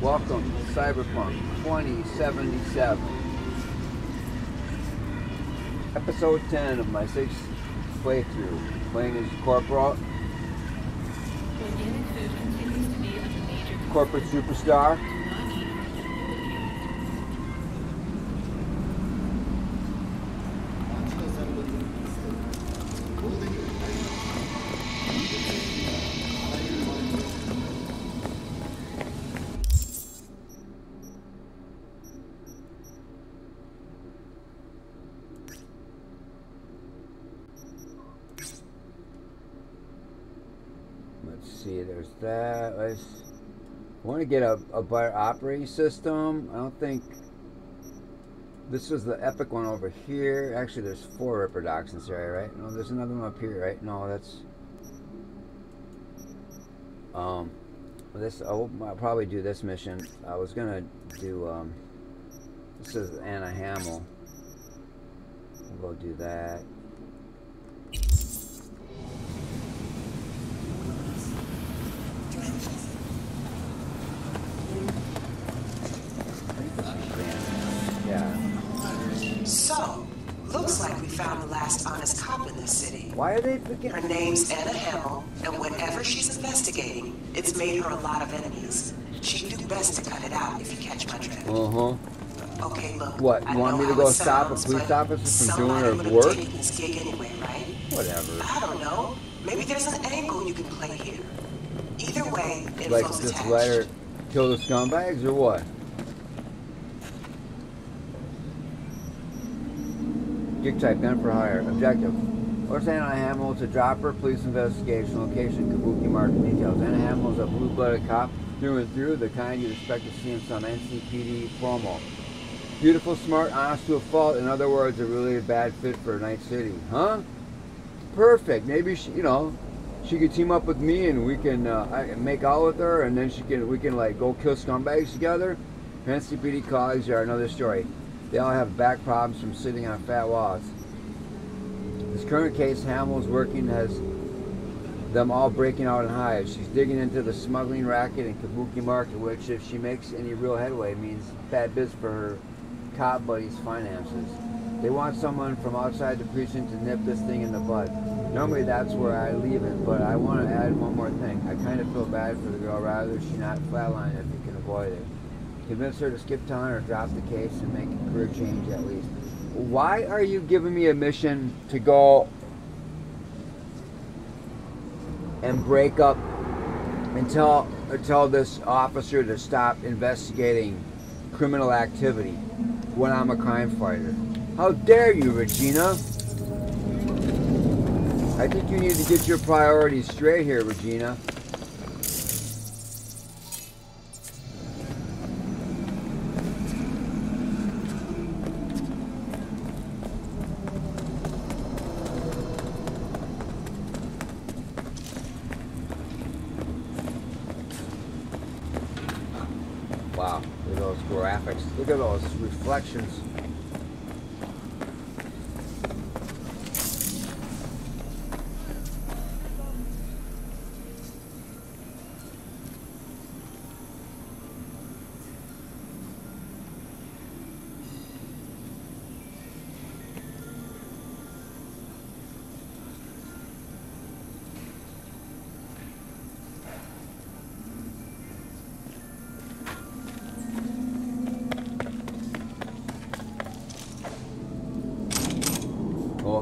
Welcome to Cyberpunk 2077. Episode 10 of my sixth playthrough. Playing as Corporal, Organic food continues to be a major corporate superstar. Get a, a better operating system. I don't think this was the epic one over here. Actually, there's four Ripperdocs in area, right? No, there's another one up here, right? No, that's um. This I'll, I'll probably do this mission. I was gonna do um. This is Anna Hamill. We'll go do that. Cop in this city. Why are they picking? Her name's Anna Hamill, and whatever she's investigating, it's made her a lot of enemies. She'd do best to cut it out if you catch my drift. Uh huh. Okay, look. What, I you want me to go stop a sounds, police but officer from doing her work? taken this gig anyway, right? Whatever. I don't know. Maybe there's an angle you can play here. Either way, Like just attached. let her kill the scumbags or what? Gig type gun for hire. Objective. What's Anna Hamill to dropper police investigation location Kabuki market details. Anna Hamill is a blue-blooded cop through and through, the kind you'd expect to see in some NCPD promo. Beautiful, smart, honest to a fault. In other words, a really bad fit for a Night City. Huh? Perfect. Maybe she, you know, she could team up with me and we can uh, make out with her and then she can we can like go kill scumbags together. NCPD colleagues are another story. They all have back problems from sitting on fat walls. This current case, Hamill's working has them all breaking out in hives. She's digging into the smuggling racket in Kabuki Market, which, if she makes any real headway, means bad biz for her cop buddies' finances. They want someone from outside the precinct to nip this thing in the bud. Normally that's where I leave it, but I want to add one more thing. I kind of feel bad for the girl, rather she not flatline if you can avoid it. Convince her to skip town or drop the case and make a career change at least. Why are you giving me a mission to go and break up and tell, or tell this officer to stop investigating criminal activity when I'm a crime fighter? How dare you, Regina? I think you need to get your priorities straight here, Regina. Wow, look at those graphics. Look at those reflections.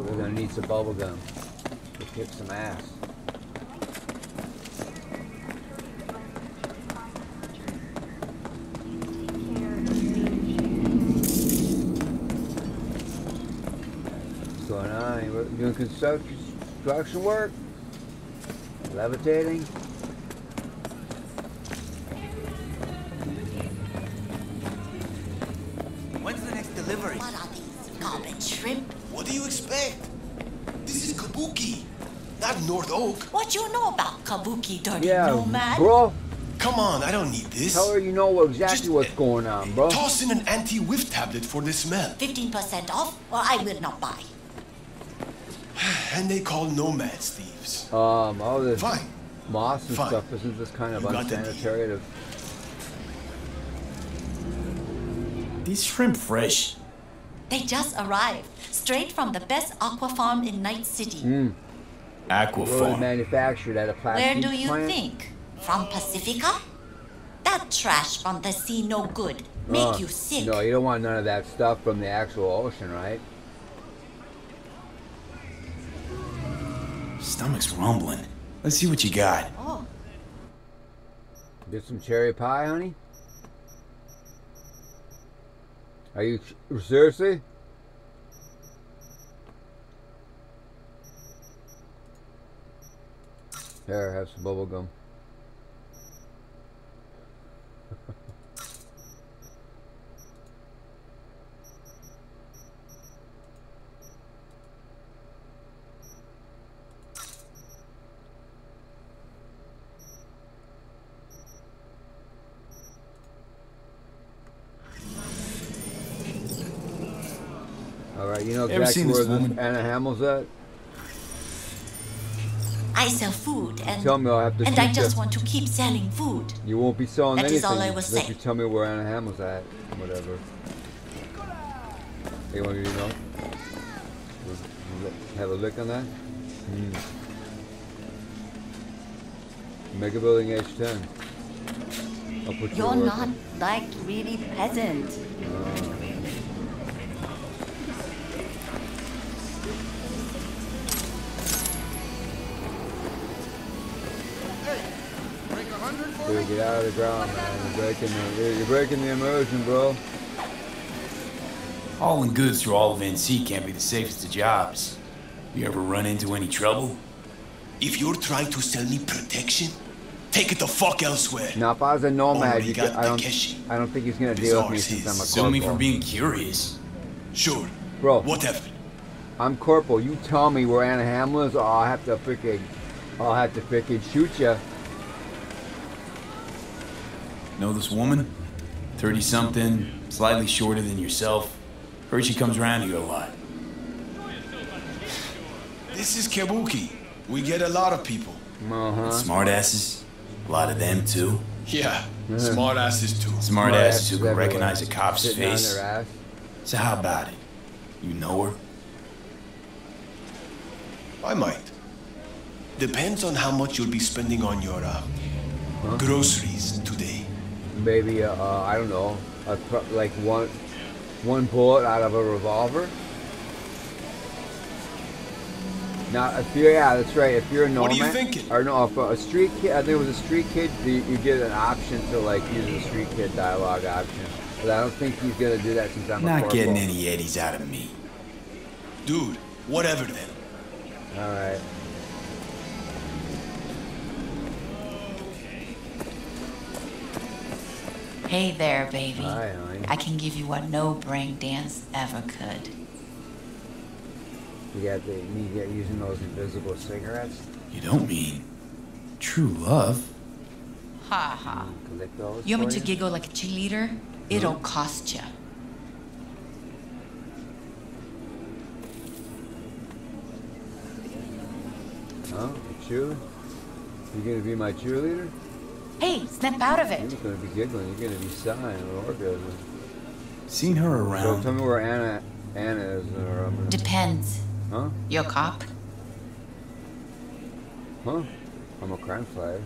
They're gonna need some bubble gum to kick some ass. What's going on? You work- doing construction work? Levitating? Kabuki, dirty Yeah, nomad? bro. Come on, I don't need this. Tell her you know exactly Just, what's going on, bro. Toss in an anti-whiff tablet for the smell. 15% off, or I will not buy. And they call nomads thieves. Um, all this Fine. moss and Fine. stuff isn't this kind of You unsanitary to these shrimp fresh? They just arrived, straight from the best aqua farm in Night City. Really Aquafarm. manufactured at a plastic Where do you plant? think? From Pacifica? That trash from the sea no good. Make Oh, you sick. No, you don't want none of that stuff from the actual ocean, right? Stomach's rumbling. Let's see what you got. Oh, Get some cherry pie, honey? Are you seriously? Here, have some bubble gum. All right, you know exactly where this woman? Anna Hamill's at? I sell food and Tell me, I'll have to and I just want to keep selling food. You won't be selling That anything is all I will unless say. you tell me where Anna Hamill's at. Whatever. You want to know? Have a look on that? Hmm. Mega Building H10. I'll put you You're work. not like really peasant. Dude, get out of the ground, man. You're breaking the, you're breaking the immersion, bro. Hauling goods through all of NC can't be the safest of jobs. You ever run into any trouble? If you're trying to sell me protection, take it the fuck elsewhere. Now, if I was a nomad, you could, I don't, I don't think he's gonna deal with me since I'm a seas. Sue me for being curious. Sure. Bro. Whatever. I'm corporal. You tell me where Anna Hamill is, or I'll have to freaking, I'll have to freaking shoot you. Know this woman? 30 something, slightly shorter than yourself. Heard she comes around here a lot. This is Kabuki. We get a lot of people. Uh huh. Smartasses. A lot of them too. Yeah, smart asses too. Smartasses who can recognize a cop's face. So how about it? You know her? I might. Depends on how much you'll be spending on your uh, groceries today. Maybe uh, uh, I don't know, a, like one, one bullet out of a revolver. Now, if you're yeah, that's right. If you're a nomad, What are you thinking? Or no, if a street kid, I think it was a street kid. You, you get an option to like use the street kid dialogue option. But I don't think he's gonna do that since I'm Not corporal. getting any eddies out of me. Dude, whatever then. All right. Hey there, baby. Hi, honey. I can give you what no brain dance ever could. You got the you get using those invisible cigarettes. You don't mean true love? Ha ha. Lick those. You want me for to giggle like a cheerleader? It'll cost you. Huh? A cheerleader? You gonna be my cheerleader? Hey, snap out of it. You're gonna be giggling. You're gonna be sighing with orgasm. Seen her around. So around. tell me where Anna Anna is. Or I'm gonna, Depends. huh? You're a cop? Huh? I'm a crime fighter.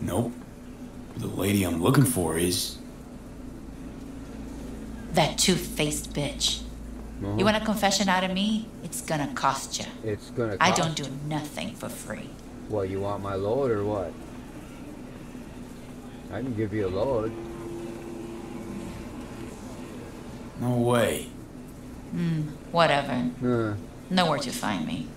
Nope. The lady I'm looking for is. That two-faced bitch. Uh-huh. You want a confession out of me? It's gonna cost you. It's gonna. I don't do nothing for free. What? You want my load or what? I can give you a load. No way. Hmm, Whatever. Huh. Know where to find me.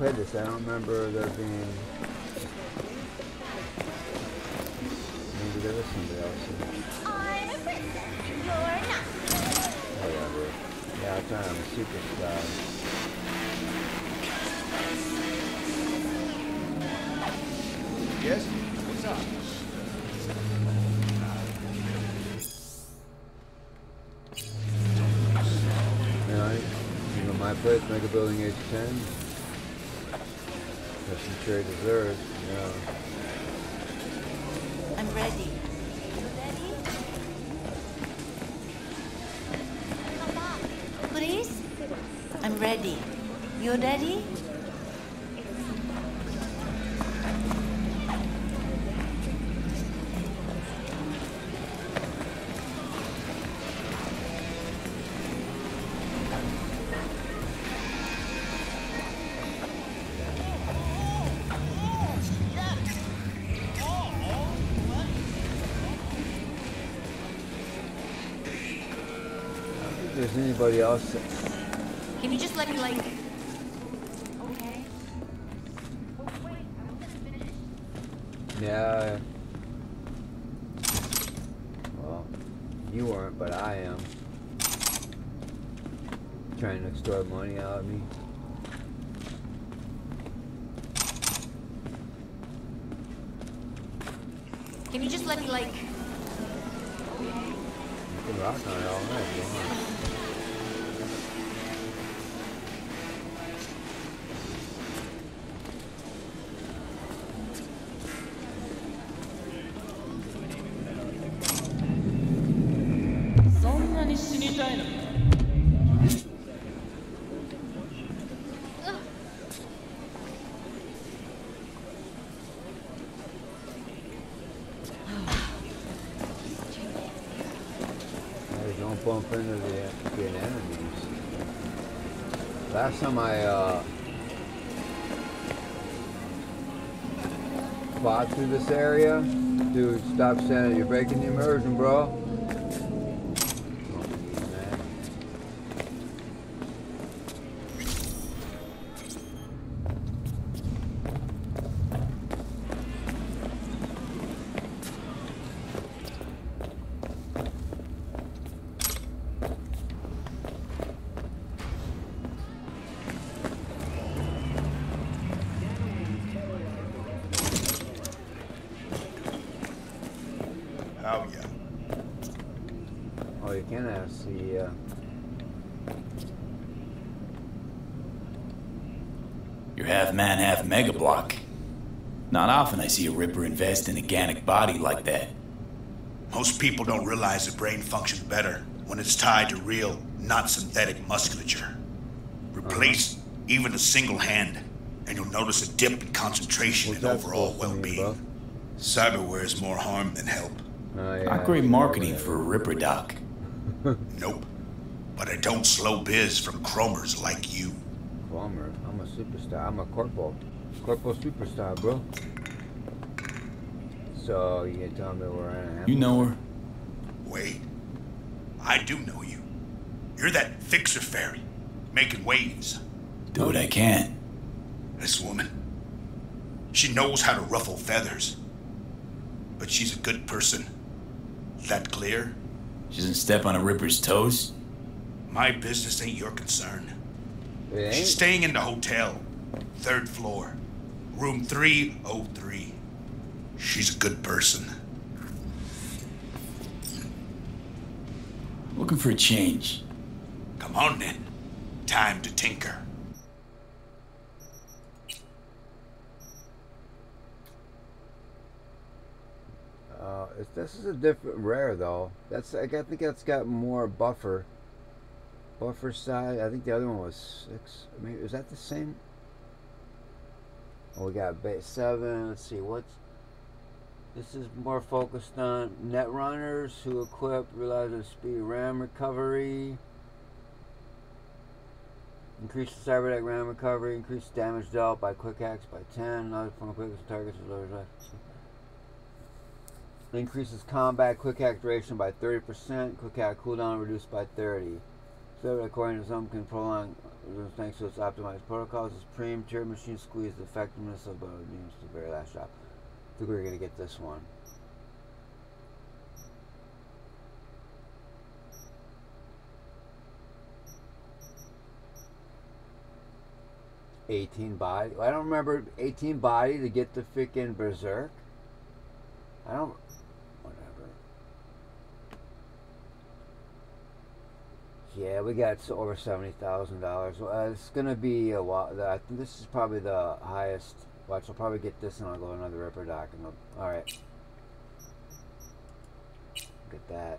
played this. I don't remember there being. Maybe there was somebody else. Here. I'm Yeah, I'm trying. I'm a superstar. Yes? What's up? Alright, you know my place, make a building age 10. Yeah. I'm ready. You ready? Please? I'm ready. You ready? Can you just let me like Yeah. Well, you weren't, but I am. Trying to extort money out of me. Can you just let me like into the. Last time I uh, fought through this area, dude, stop saying it. You're breaking the immersion, bro. You can ask the. Uh, You're half man, half mega block. Not often I see a Ripper invest in a Ganic body like that. Most people don't realize the brain functions better when it's tied to real, not synthetic musculature. Replace even a single hand, and you'll notice a dip in concentration what's and overall supposed to mean, well-being. bro? Cyberware is more harm than help. Oh, yeah, Not great marketing for a Ripper doc. Nope. But I don't slow biz from chromers like you. that. Plumber. I'm a superstar. I'm a corporal. Corporal superstar, bro. So, you can tell me where I am? You know her. Wait. I do know you. You're that fixer fairy, making waves. Do what I can. This woman. She knows how to ruffle feathers. But she's a good person. That clear? She doesn't step on a Ripper's toes. My business ain't your concern. It She's staying in the hotel, third floor, room 303. She's a good person. Looking for a change. Come on then. Time to tinker. Uh, this is a different rare though. That's I think that's got more buffer. Buffer size. I think the other one was six. I mean, is that the same? Oh, we got base seven. Let's see what's. This is more focused on net runners who equip reliable speed RAM recovery. Increase the cyber deck RAM recovery. Increase damage dealt by quick hacks by 10. Another from quickest targets with lower. Increases combat quick hack duration by 30%, quick hack cooldown reduced by 30. So according to some can prolong thanks to its optimized protocols, its tier machine squeeze the effectiveness of the units to the very last drop. I think we're gonna get this one. 18 body. I don't remember 18 body to get the freaking berserk. I don't. Whatever. Yeah, we got over seventy thousand dollars. Well, it's gonna be a while. I think this is probably the highest. Watch, I'll probably get this and I'll go another Ripper Doc. And I'll- all right. Get that.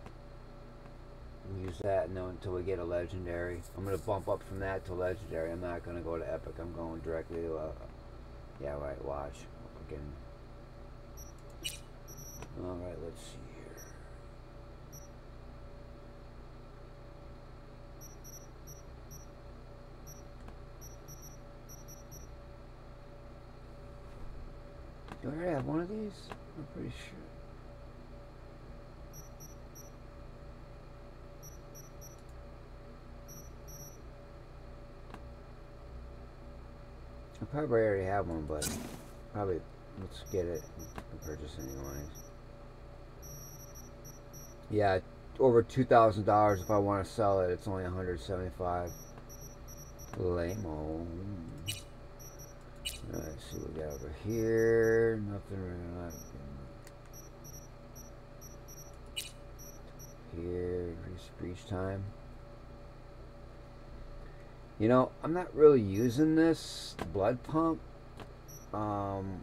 Use that and then until we get a legendary. I'm gonna bump up from that to legendary. I'm not gonna go to epic. I'm going directly to. Uh, yeah, right. Watch. Again. All right. Let's see here. Do I already have one of these? I'm pretty sure. I probably already have one, but probably let's get it and purchase anyways. Yeah, over two thousand dollars if I want to sell it. It's only 175. Lame-o. Let's see we got over here. Nothing really. Not, here, breach time. You know, I'm not really using this blood pump. Um,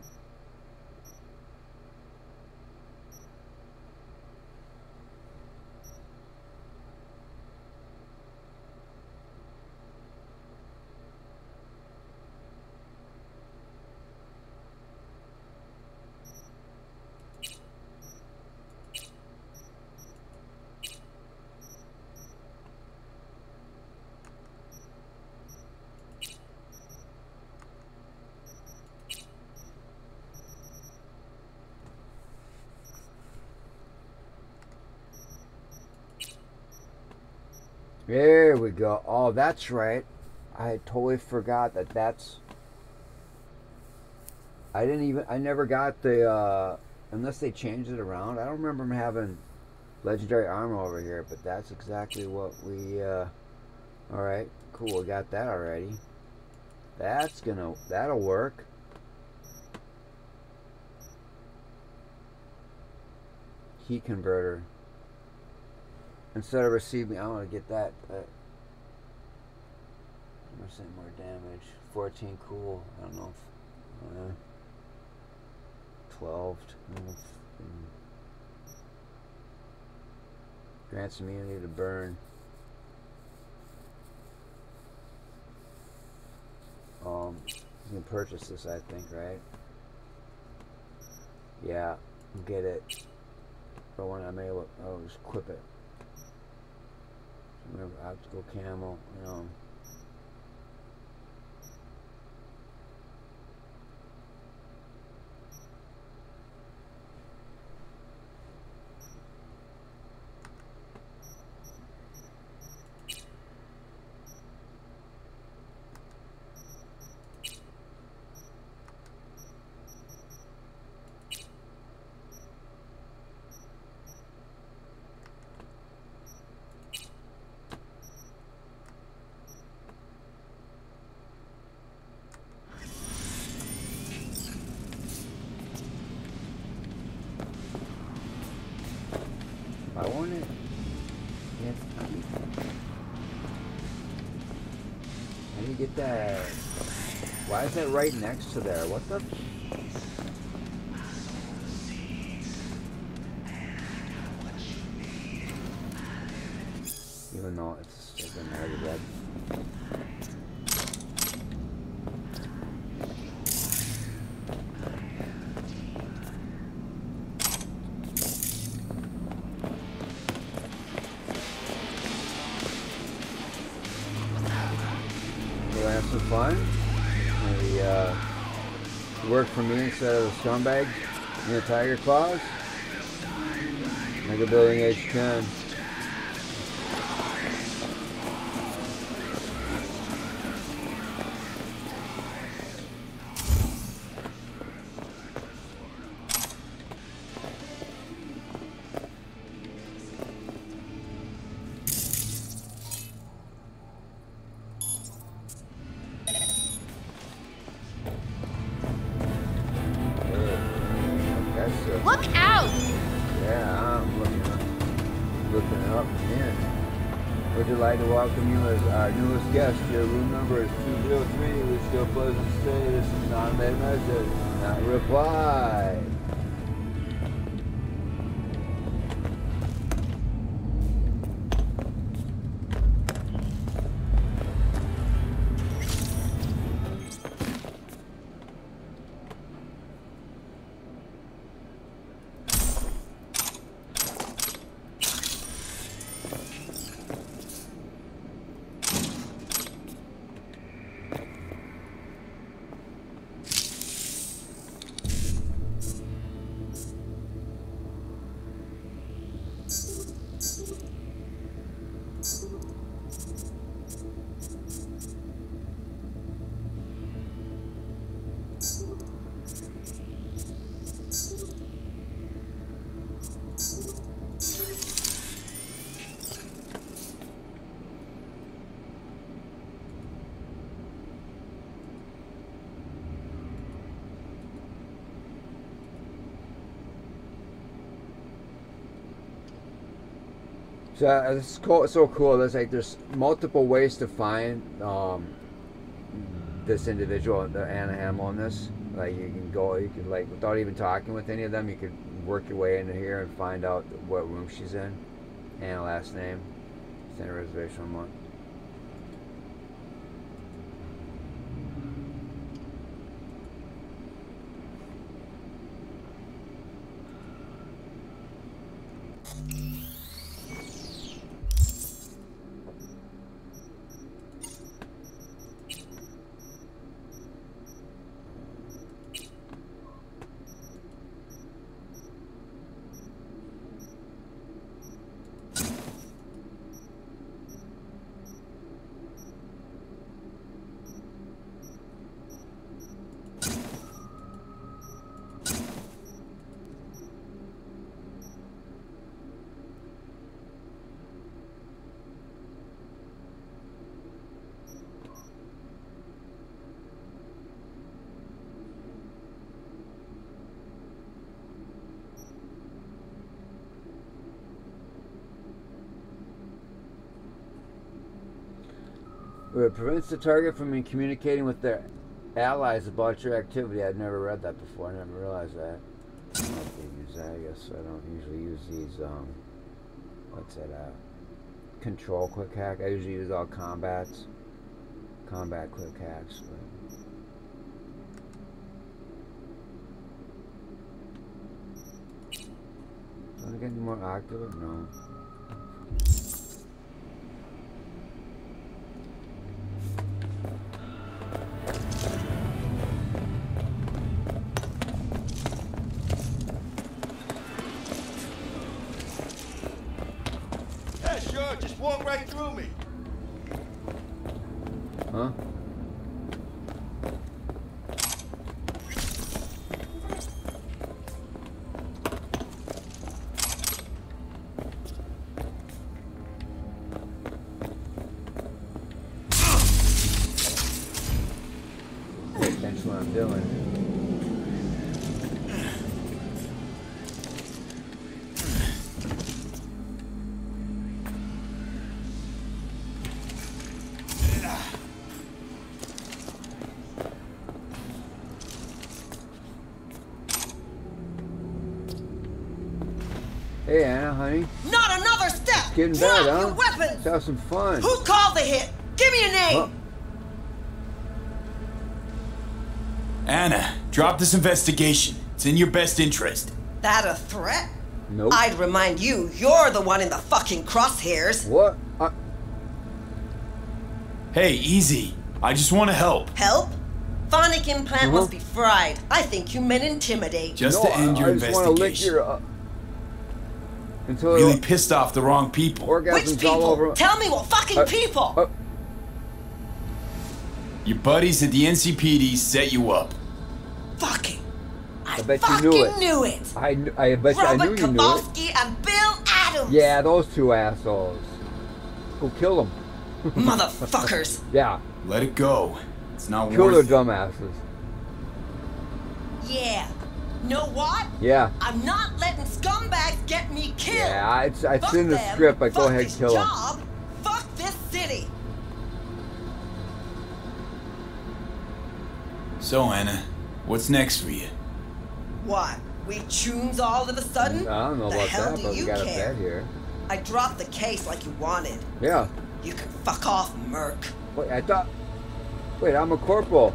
There we go. Oh, that's right. I totally forgot that that's. I didn't even. I never got the. uh Unless they changed it around. I don't remember them having legendary armor over here, but that's exactly what we. uh Alright, cool. We got that already. That's gonna. That'll work. Heat converter instead of receiving, I want to get that. Uh, percent more damage. 14 cool. I don't know. If, uh, 12. mm, Grants immunity to burn. Um, you can purchase this, I think, right? Yeah, get it. But when I'm able, I'll just equip it. Remember, optical camo, you know. Right next to there? What the? Scumbags in the Tiger Claws. Mega Building H10. So uh, it's cool, so cool. There's like there's multiple ways to find um, this individual, the Anna Hamill in this. Like you can go, you can like without even talking with any of them, you could work your way into here and find out what room she's in, and last name, send a reservation one. It prevents the target from communicating with their allies about your activity. I'd never read that before. I never realized that. I use that. I guess I don't usually use these. Um, what's that? Uh, control quick hack. I usually use all combats. Combat quick hacks. But. Want to get any more active? No. Step! Getting Drop bad, huh? your weapons! Let's have some fun. Who called the hit? Give me a name! Huh? Anna, drop this investigation. It's in your best interest. That a threat? Nope. I'd remind you, you're the one in the fucking crosshairs. What? I, Hey, easy. I just want to help. Help? Phonic implant Uh-huh. must be fried. I think you meant intimidate. Just no, to end I, your I just want to lick investigation. your. Uh, until Really it, pissed off the wrong people. Which orgasms all over. people? Tell me what fucking Uh, people! uh, Your buddies at the NCPD set you up. fucking. I, I bet you fucking knew it. knew it. I, I bet you I Robert knew you knew it. Kowalski and Bill Adams. Yeah, those two assholes. Go kill them. Motherfuckers. Yeah, Let it go. It's not kill their worth it. dumbasses. Yeah. Know what? Yeah. I'm not letting scumbags get me killed. Yeah, it's, it's Fuck in the them, script, but go ahead, this kill him. job, Fuck this city. So, Anna, what's next for you? What? We tunes all of a sudden? I don't know the about hell that, do but we you got a care? bed here. I dropped the case like you wanted. Yeah. You can fuck off, Merc. Wait, I thought. Wait, I'm a corporal.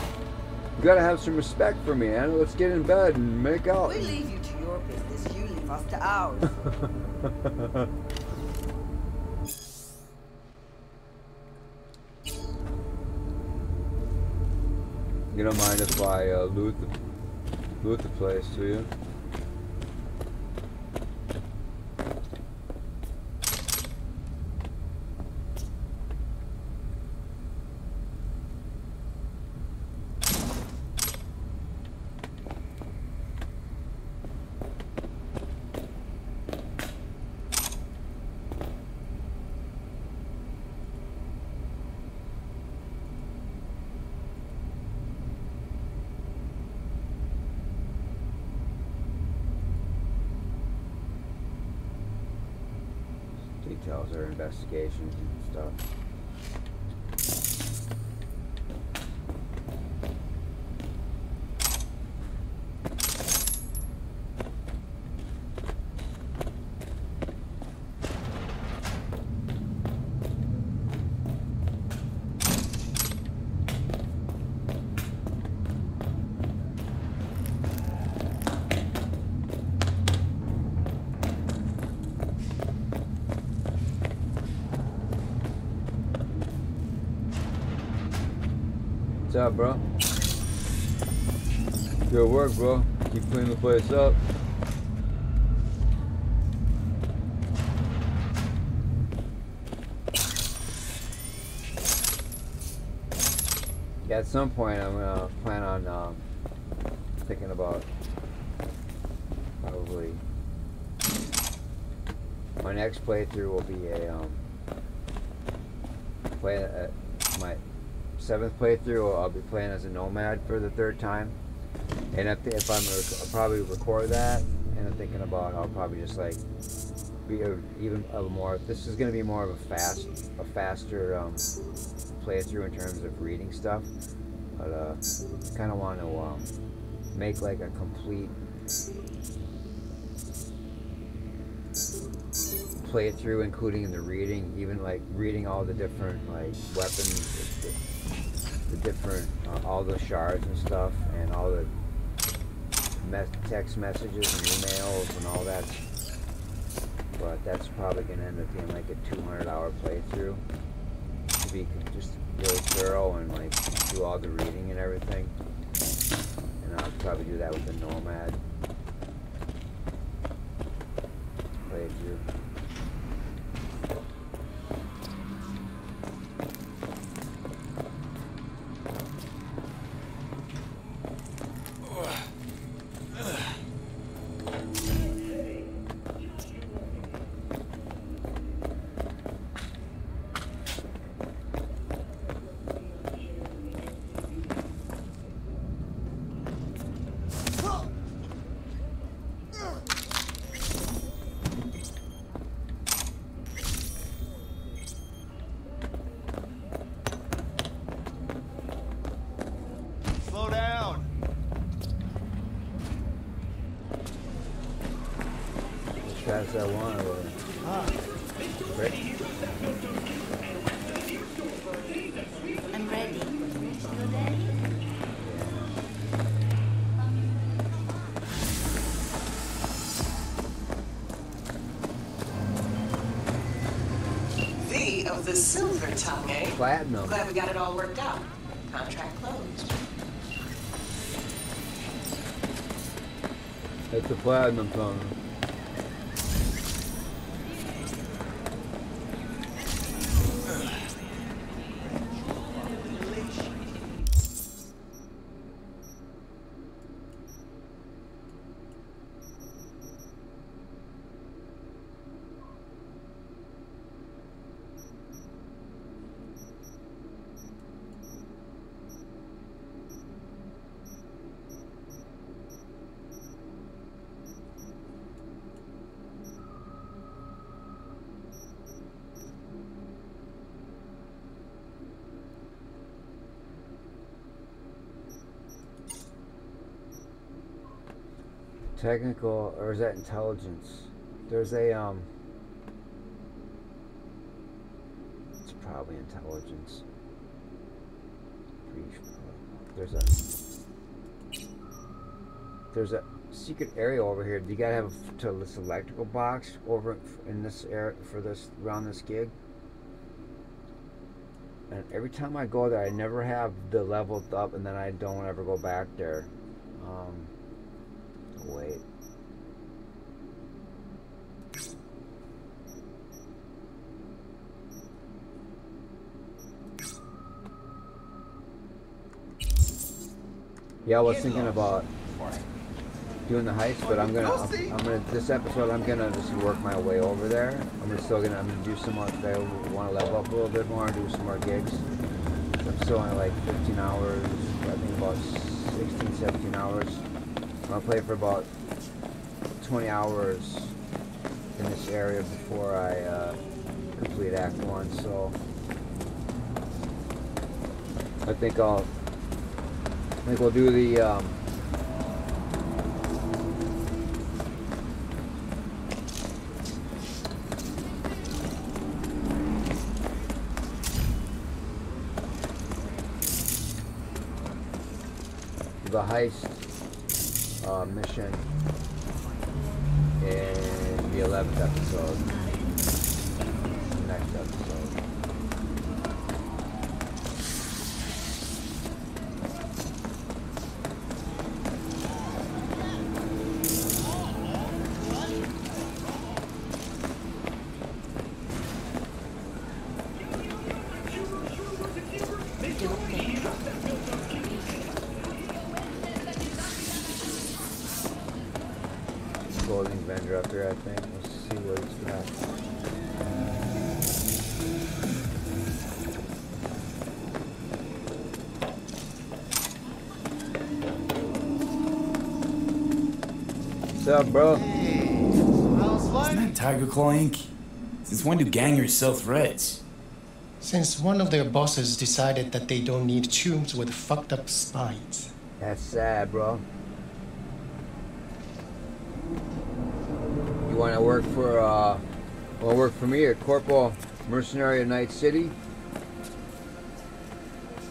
You gotta have some respect for me, Anna. Let's get in bed and make out. We leave you to your business. You leave us to ours. You don't mind if I uh, loot the loot the place, do you? Investigations and stuff. Up, bro? Good work, bro. Keep cleaning the place up. Yeah, at some point I'm gonna plan on um, thinking about probably my next playthrough will be a um, play seventh playthrough. I'll be playing as a nomad for the third time, and if, if I'm I'll probably record that, and I'm thinking about I'll probably just like be a, even a more. This is gonna be more of a fast, a faster um, playthrough in terms of reading stuff, but uh, kind of want to um, make like a complete play it through, including the reading, even like reading all the different like weapons, the, different, uh, all the shards and stuff, and all the me- text messages and emails and all that. But that's probably gonna end up being like a 200 hour playthrough to be just really thorough and like do all the reading and everything. And I'll probably do that with the Nomad playthrough. As fast as I want or Rick? I'm ready. You ready? V of the silver tongue, eh? Platinum. Glad we got it all worked out. Contract closed. It's a platinum tongue. Technical, or is that intelligence? There's a, um. It's probably intelligence. There's a. There's a secret area over here. You gotta have to this electrical box over in this area for this around this gig. And every time I go there, I never have the leveled up, and then I don't ever go back there. Um, wait. Yeah, I was thinking about doing the heist, but I'm gonna, I'm, I'm gonna, this episode, I'm gonna just work my way over there. I'm still gonna, I'm gonna do some more, I want to level up a little bit more and do some more gigs. I'm still only like 15 hours, I think about 16, 17 hours. I'm gonna play for about 20 hours in this area before I uh, complete Act 1, so I think I'll, I think we'll do the, um, the heist mission in the 11th episode. Up, bro? Isn't that Tyger Claw Inc? Since when do gangers sell threads? Since one of their bosses decided that they don't need tubes with fucked up spines. That's sad, bro. You want to work for, uh, want to work for me at Corporal Mercenary of Night City?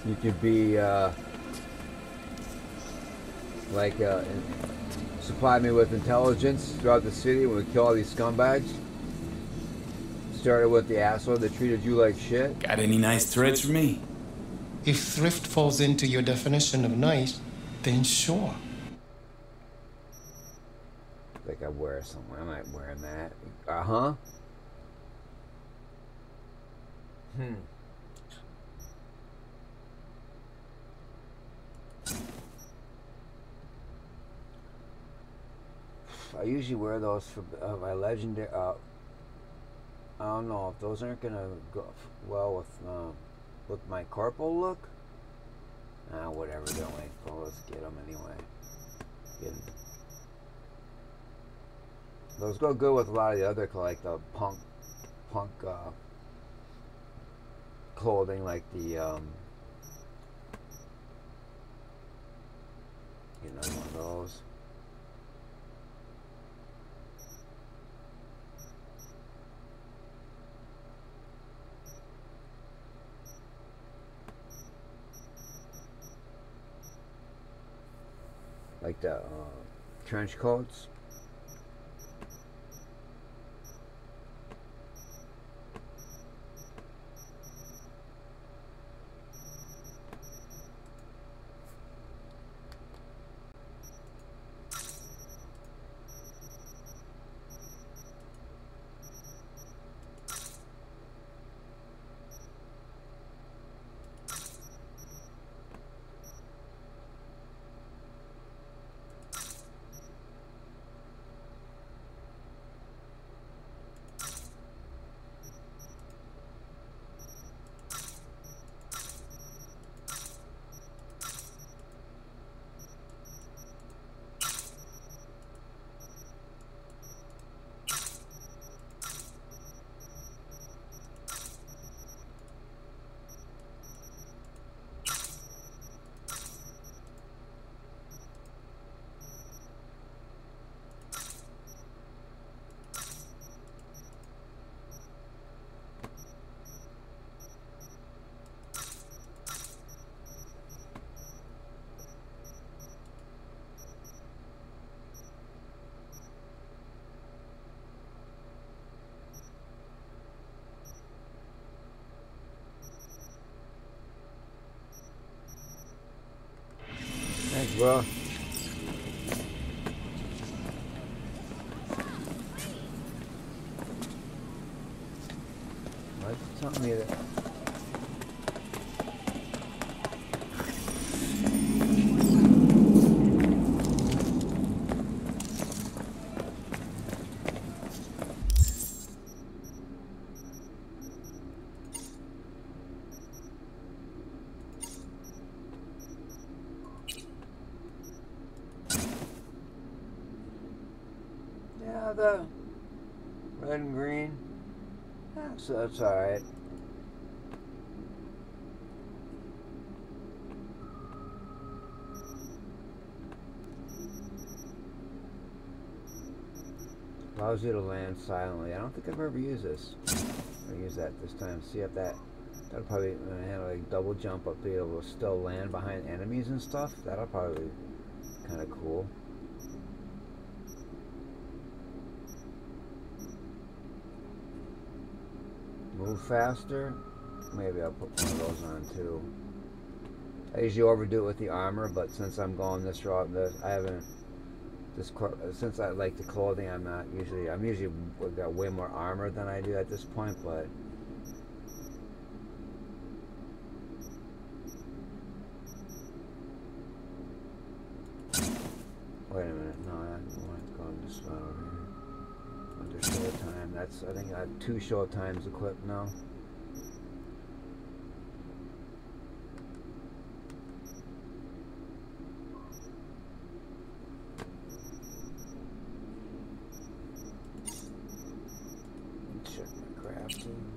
You could be, uh, like, uh, supply me with intelligence throughout the city when we kill all these scumbags. Started with the asshole that treated you like shit. Got any nice threads for me? If thrift falls into your definition of nice, then sure. Like I wear somewhere. I'm not wearing that. Uh huh. Hmm. I usually wear those for uh, my legendary. Uh, I don't know if those aren't gonna go well with um, with my corporal look. Ah, whatever. Don't wait. Well, let's get them anyway. Get. Those go good with a lot of the other like the punk, punk uh, clothing, like the um, you know one of those. Like the uh, trench coats. Well. What's telling me that? The red and green. That's, that's alright. Allows you to land silently. I don't think I've ever used this. I'll use that this time. See if that that'll probably uh, when I have like double jump up, be able to still land behind enemies and stuff. That'll probably be kind of cool. Move faster. Maybe I'll put one of those on too. I usually overdo it with the armor, but since I'm going this route, this, I haven't. This since I like the clothing, I'm not usually. I'm usually got way more armor than I do at this point, but. Wait a minute. No, I don't want to go on this one over here. Under show time. That's. I think I have two short times equipped now. Check my crafting.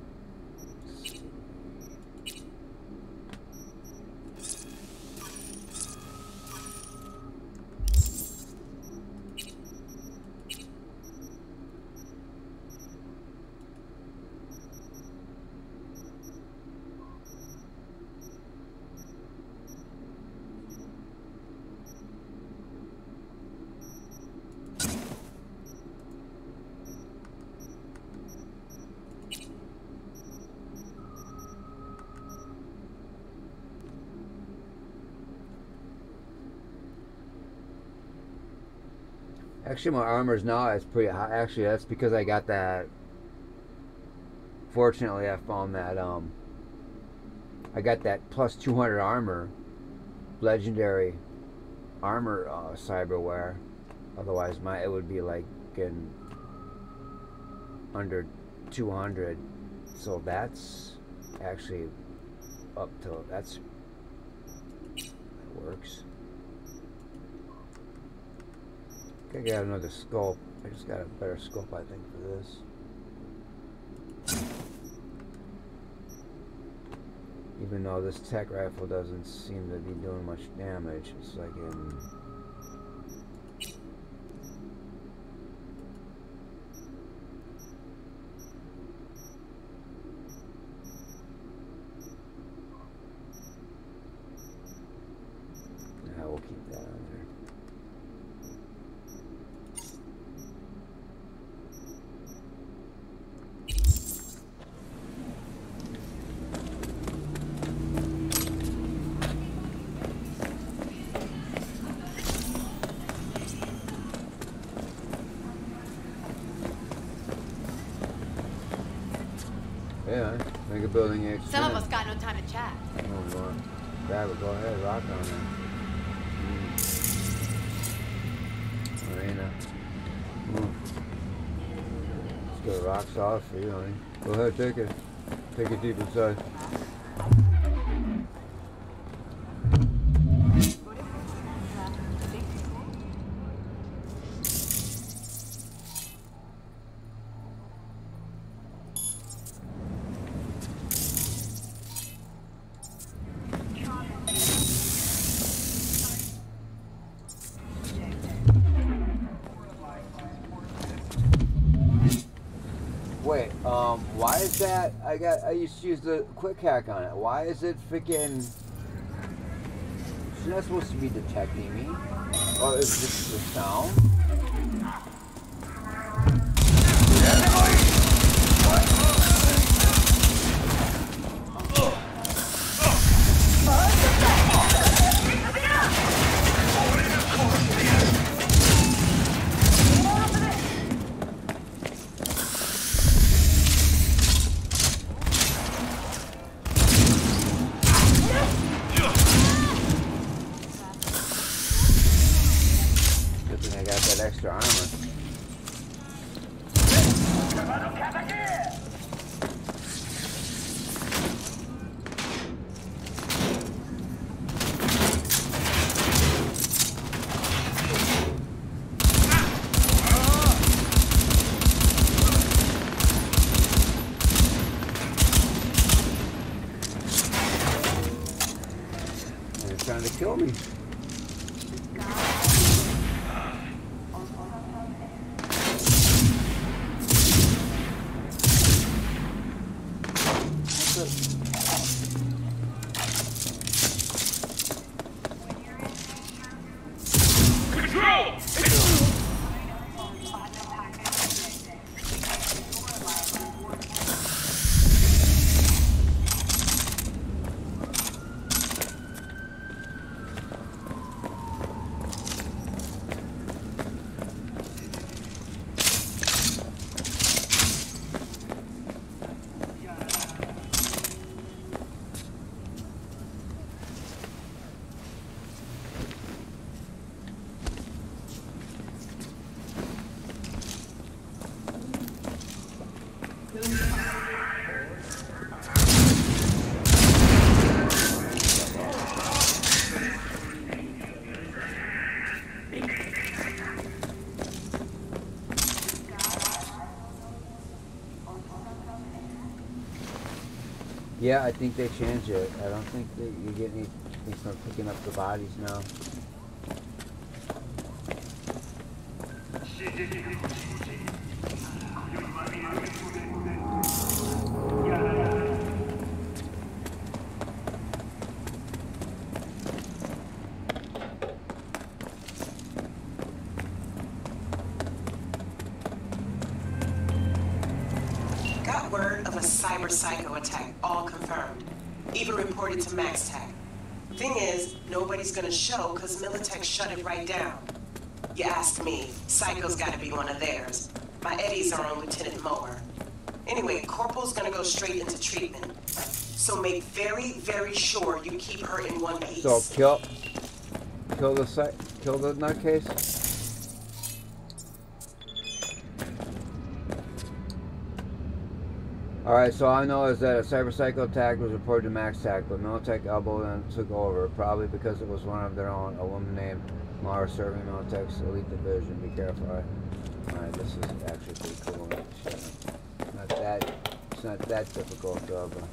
Actually, my armor's now it's pretty high. Actually, that's because I got that. Fortunately, I found that um. I got that plus 200 armor, legendary armor uh, cyberware. Otherwise, my it would be like in under 200. So that's actually up to that's that works. I got another scope. I just got a better scope, I think, for this. Even though this tech rifle doesn't seem to be doing much damage, it's like in. Yeah, we'll keep that on there. Yeah, Mega Building H. Some of us got no time to chat. Oh, Lord. Grab it, go ahead, rock on it. Mm. Marina. Move. Let's get honey. Go ahead, take it. Take it deep inside. Wait, um, why is that? I got. I used to use the quick hack on it. Why is it freaking? She's not supposed to be detecting me. Or is it just the sound? got that extra armor. Yeah, I think they changed it. I don't think that you get anything from picking up the bodies now. Got word of a cyber psycho attack, all confirmed. Even reported to MaxTac. Thing is, nobody's gonna show because Militech shut it right down. You ask me, Psycho's gotta be one of theirs. My Eddies are on Lieutenant Mower. Anyway, Corporal's gonna go straight into treatment. So make very, very sure you keep her in one piece. So kill, kill the site, kill the nutcase. Alright, so all I know is that a cyber psycho attack was reported to MaxTac, but Militech elbowed and took over, probably because it was one of their own, a woman named Mara serving Militech's elite division. Be careful. Alright, this is actually pretty cool. Not that, it's not that difficult though, but.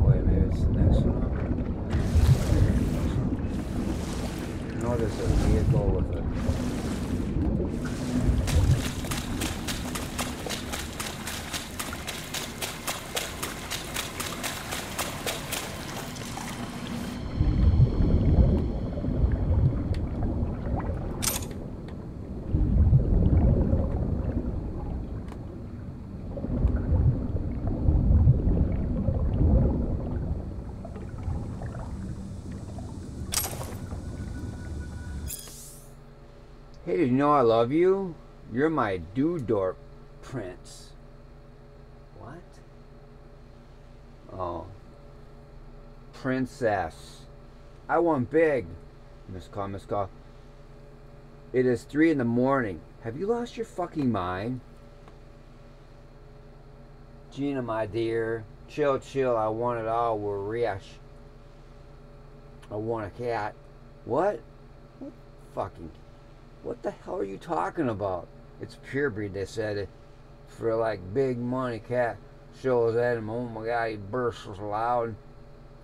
Wait, maybe it's the next one. up? No, there's a vehicle with a. You know I love you? You're my Dudorp prince. What? Oh. Princess. I want big. Miss Call, Miss Call. It is three in the morning. Have you lost your fucking mind? Gina, my dear. Chill, chill. I want it all. We're rich. I want a cat. What? What fucking what the hell are you talking about? It's purebred, they said. It, for like big money, cat shows at him. Oh my god, he bursts loud.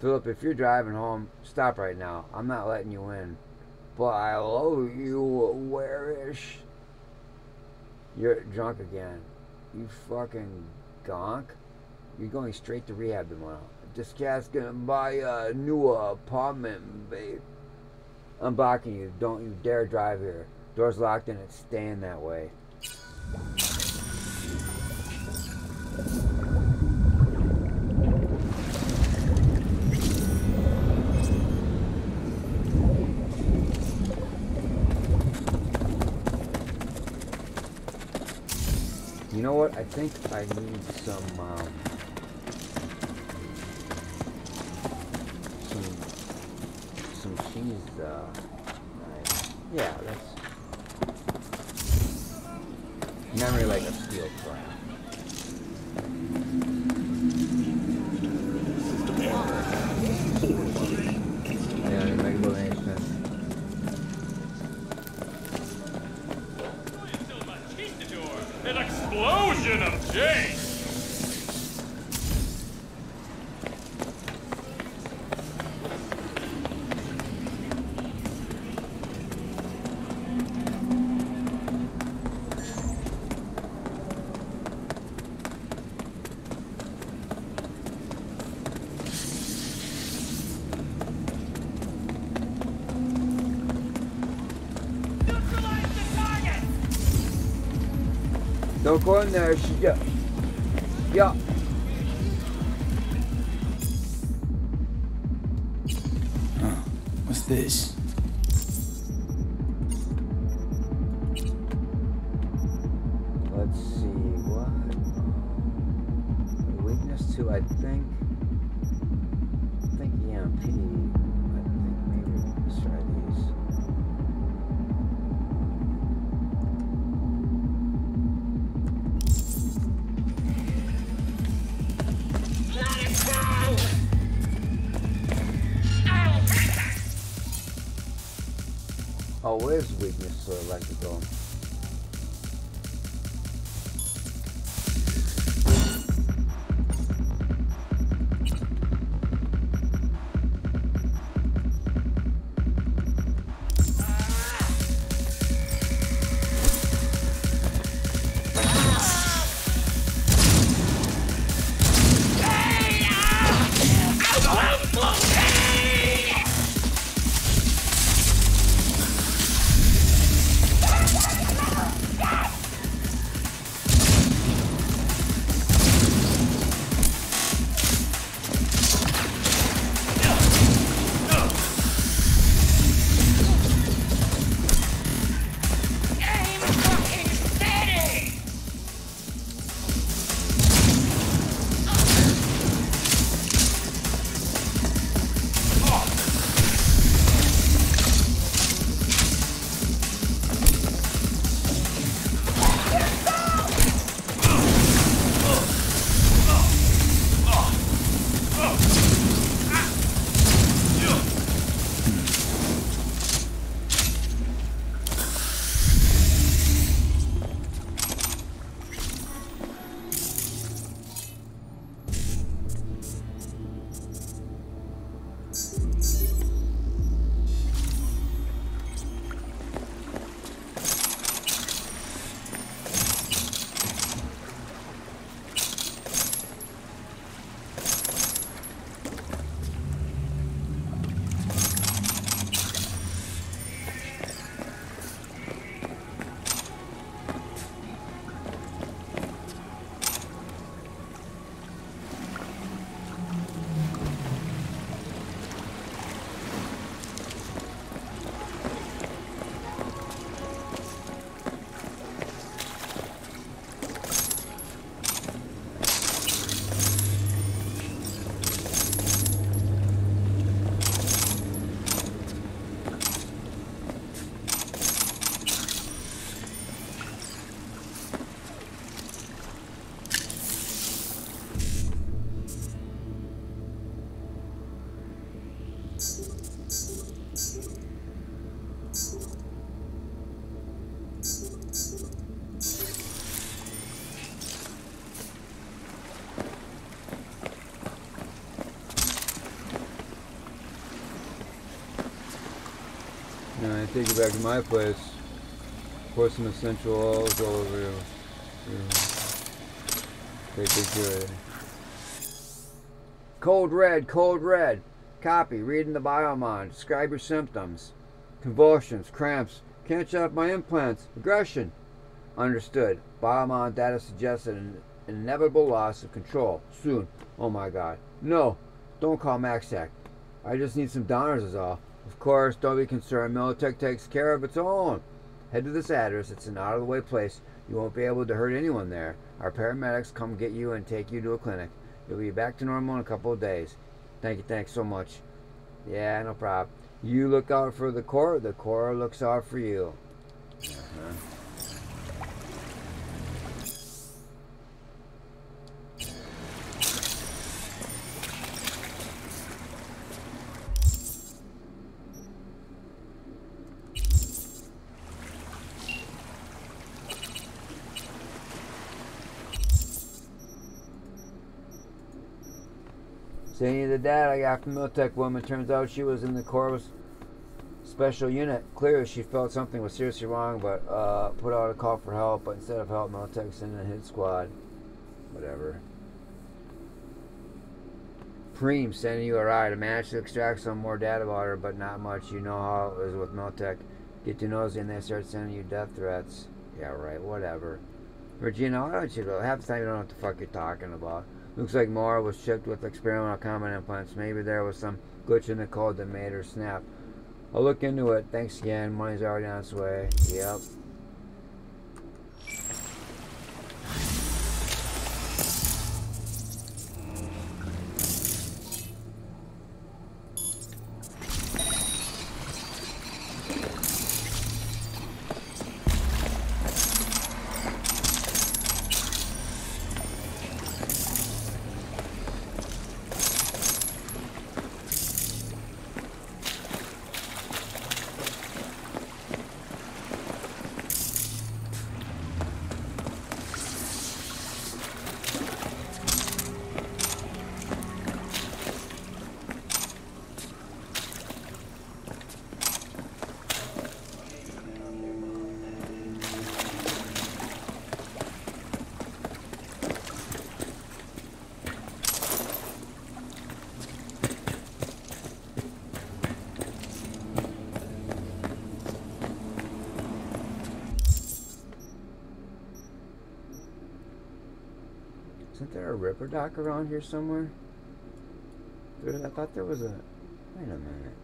Philip, if you're driving home, stop right now. I'm not letting you in. But I love you, where is. You're drunk again. You fucking gonk. You're going straight to rehab tomorrow. This cat's gonna buy a new apartment, babe. I'm blocking you. Don't you dare drive here. Door's locked and it's staying that way. You know what? I think I need some, um, some, some cheese, uh, yeah, that's, not really like a steel trap. Yeah, it make a little any sense. An explosion of change! In there, yeah. Yeah. What's this? I back to my place. Pour some essential oils all over you. They did good. Cold red, cold red. Copy, reading the biomon. Describe your symptoms. Convulsions, cramps. Can't shut up my implants. Aggression. Understood. Biomon data suggested an inevitable loss of control. Soon. Oh my god. No. Don't call MaxTac. I just need some donors is all. Course, don't be concerned. Militech takes care of its own. Head to this address. It's an out of the way place. You won't be able to hurt anyone there. Our paramedics come get you and take you to a clinic. You'll be back to normal in a couple of days. Thank you, thanks so much. Yeah, no problem. You look out for the core, the core looks out for you. Uh-huh. Sending data I got from Militech woman. Turns out she was in the Corps special unit. Clearly, she felt something was seriously wrong, but uh, put out a call for help. But instead of help, Militech sent a hit squad. Whatever. Preem sending you a ride. I managed to extract some more data about her, but not much. You know how it is with Militech. Get too nosy and they start sending you death threats. Yeah, right. Whatever. Regina, why don't you go? Half the time you don't know what the fuck you're talking about. Looks like Mara was shipped with experimental common implants. Maybe there was some glitch in the code that made her snap. I'll look into it. Thanks again. Money's already on its way. Yep. A Ripperdoc around here somewhere? There, I thought there was a. Wait a minute.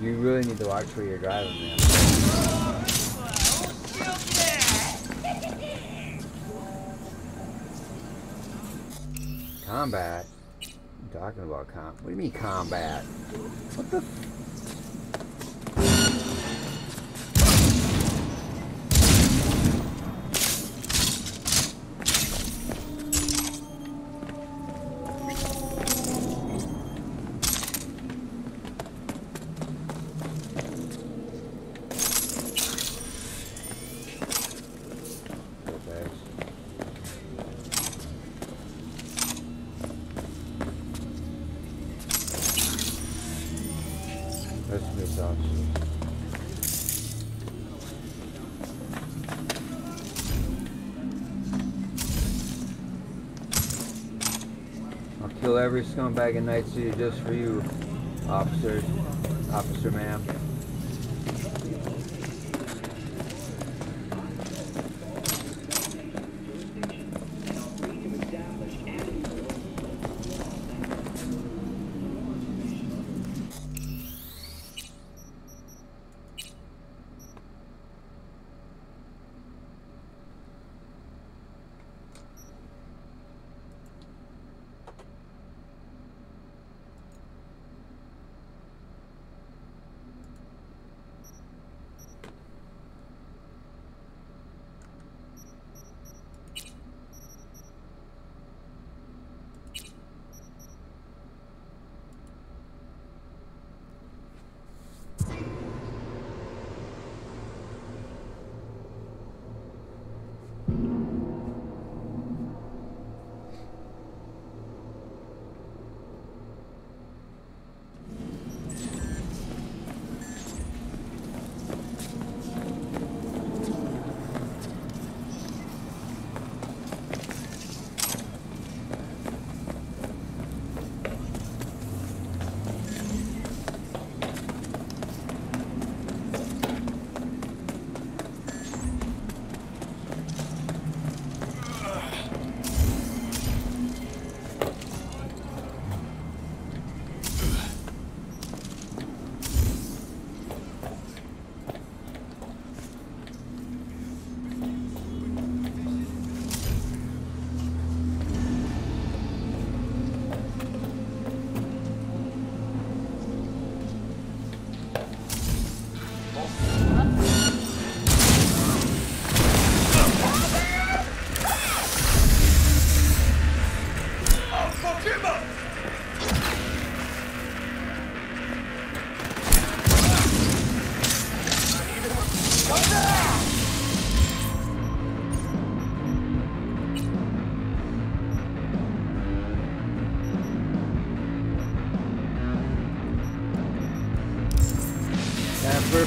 You really need to watch where you're driving, man. Combat? I'm talking about com. What do you mean combat? What the? Every scumbag in Night City just for you, officer, officer ma'am.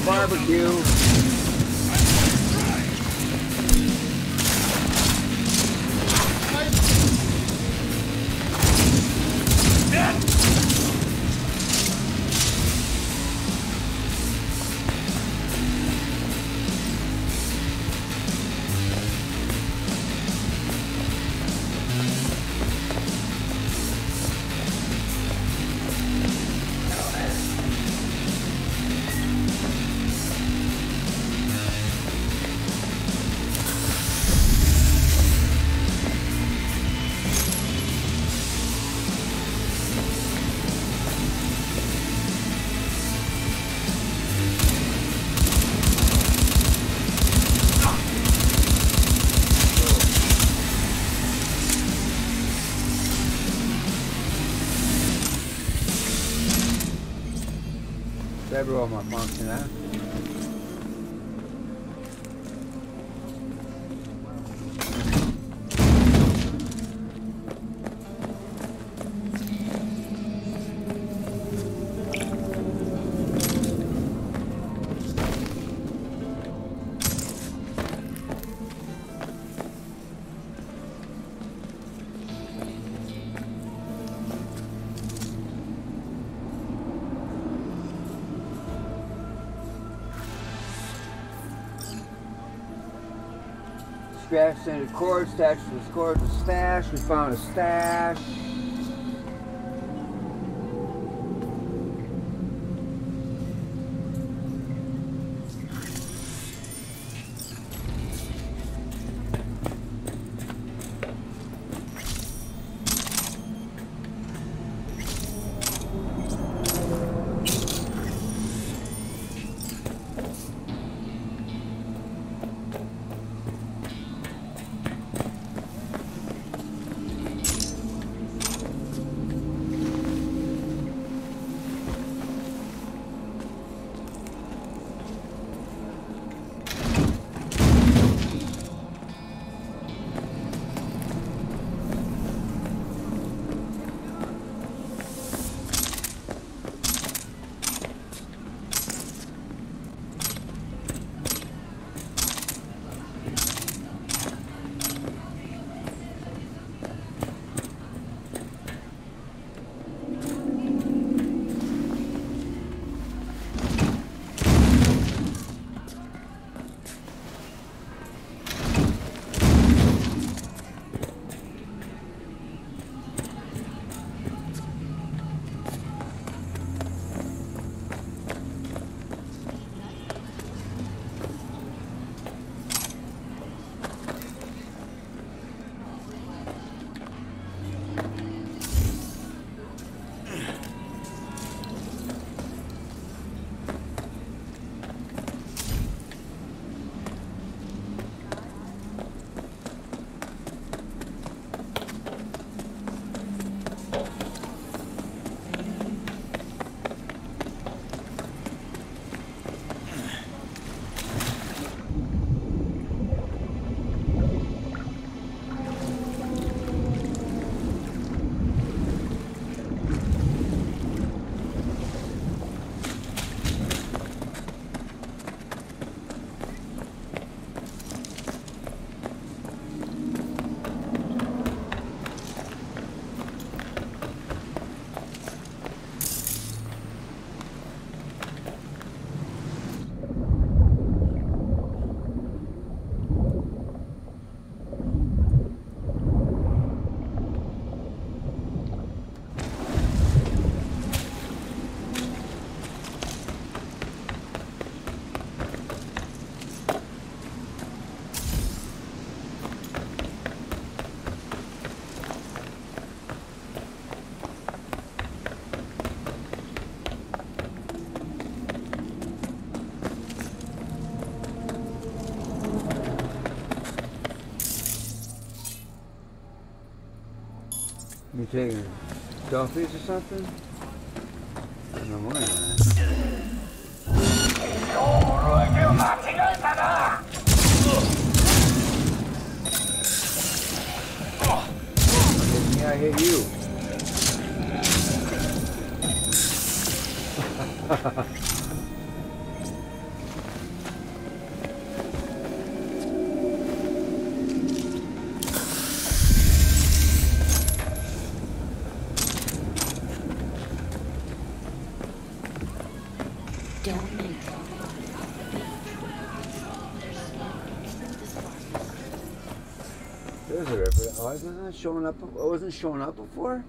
Barbecue. Malfunction, huh? Scratch center cord, stash the cord to stash. We found a stash. You taking selfies or something? Wasn't showing up? It wasn't showing up before.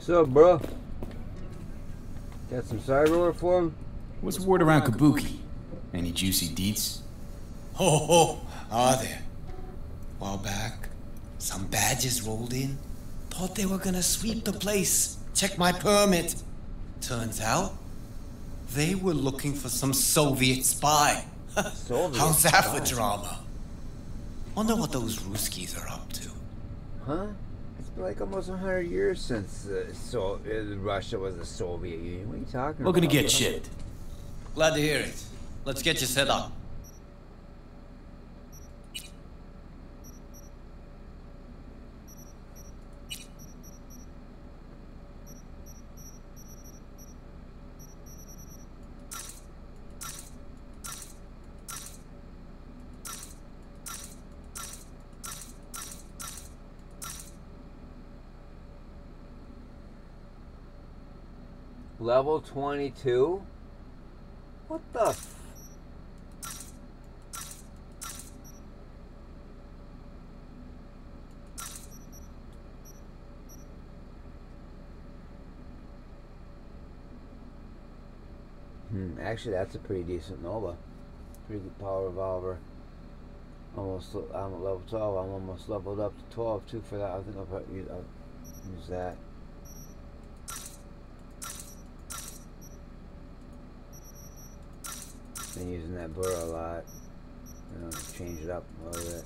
What's up, bro? Got some side work for him? What's the word around Kabuki? Any juicy deets? Ho ho, are there? While back, some badges rolled in. Thought they were gonna sweep the place. Check my permit. Turns out, they were looking for some Soviet spy. Soviet How's that for drama? Wonder what those Ruskies are up to. Huh? Like almost 100 years since uh, so, uh, Russia was the Soviet Union. What are you talking about? We're gonna get shit. Glad to hear it. Let's get you set up. Level 22? What the Hmm, actually that's a pretty decent Nova. Pretty good power revolver. Almost, I'm at level 12. I'm almost leveled up to 12 too for that. I think I'll use, I'll use that. Been using that burr a lot. You know, change it up a little bit.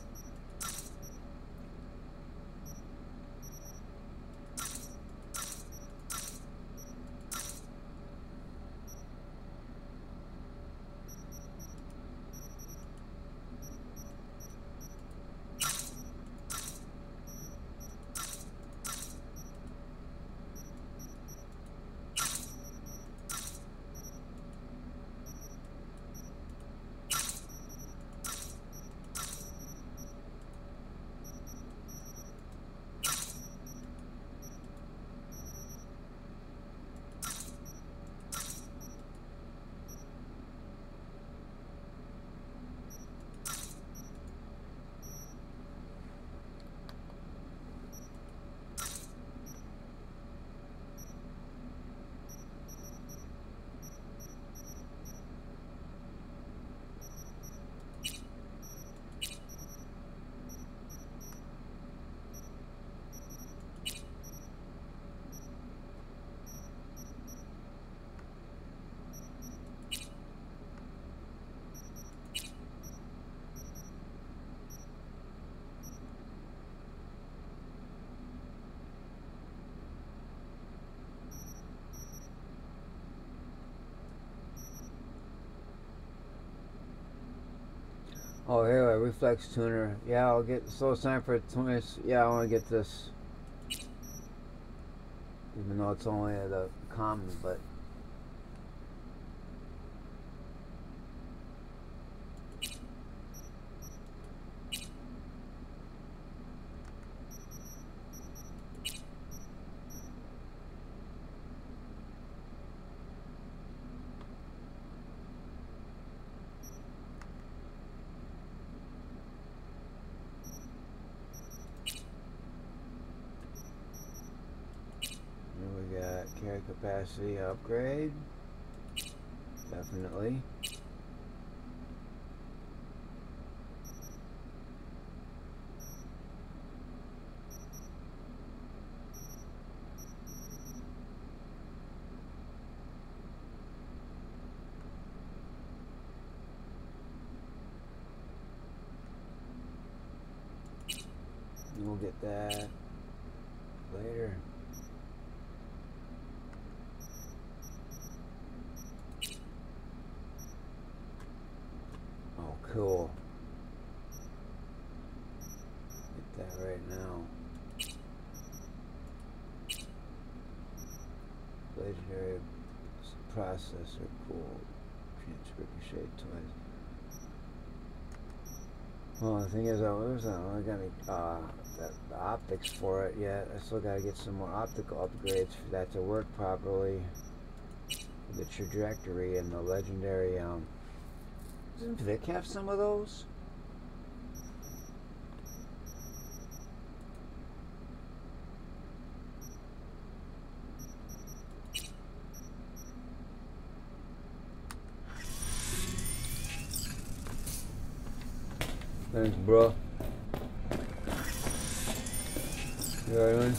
Oh, here, a reflex tuner. Yeah, I'll get. So it's time for a twist. Yeah, I want to get this. Even though it's only the common, but. Then we got carry capacity upgrade. Definitely. We'll get that later. Oh, cool. Get that right now. Legendary processor, cool. Chance ricochet toys. Well, the thing is, I was not really gonna uh, the, optics for it yet. I still gotta get some more optical upgrades for that to work properly. The trajectory and the legendary um, doesn't Vik have some of those? Thanks, bro. You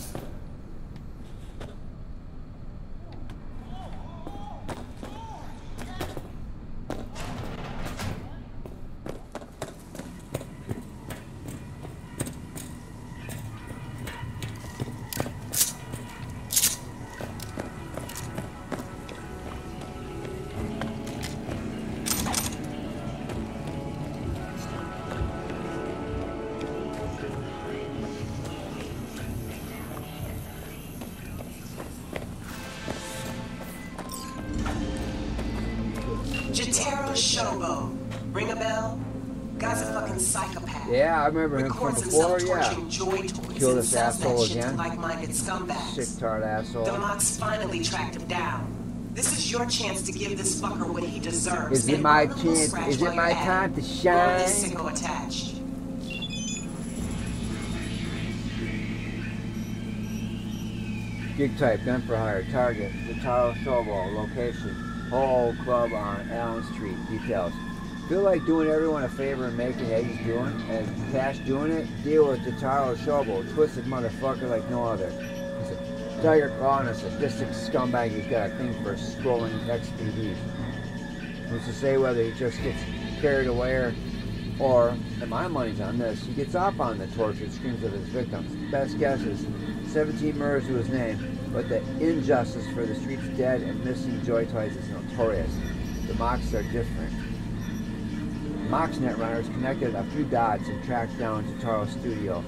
I remember him from before, yeah. joy toys Kill this asshole again. like-minded scumbags. Sick tart asshole. The Mox finally tracked him down. This is your chance to give this fucker what he deserves. Is it my chance? Is it my time to shine? this sicko attached. Gig type, gun for hire, target, Jotaro Shobo, location, Hall Club on Allen Street, details. Feel like doing everyone a favor and making Eddie's doing, and Cash doing it? Deal with Jotaro Shobo, twisted motherfucker like no other. He's a Tyger a sadistic scumbag who's got a thing for scrolling XBDs. Who's to say whether he just gets carried away or, or, and my money's on this, he gets off on the tortured screams of his victims. Best guess is 17 murders to his name, but the injustice for the streets dead and missing joy toys is notorious. The Mox are different. Mox runners connected a few dots and tracked down Jotaro's studio.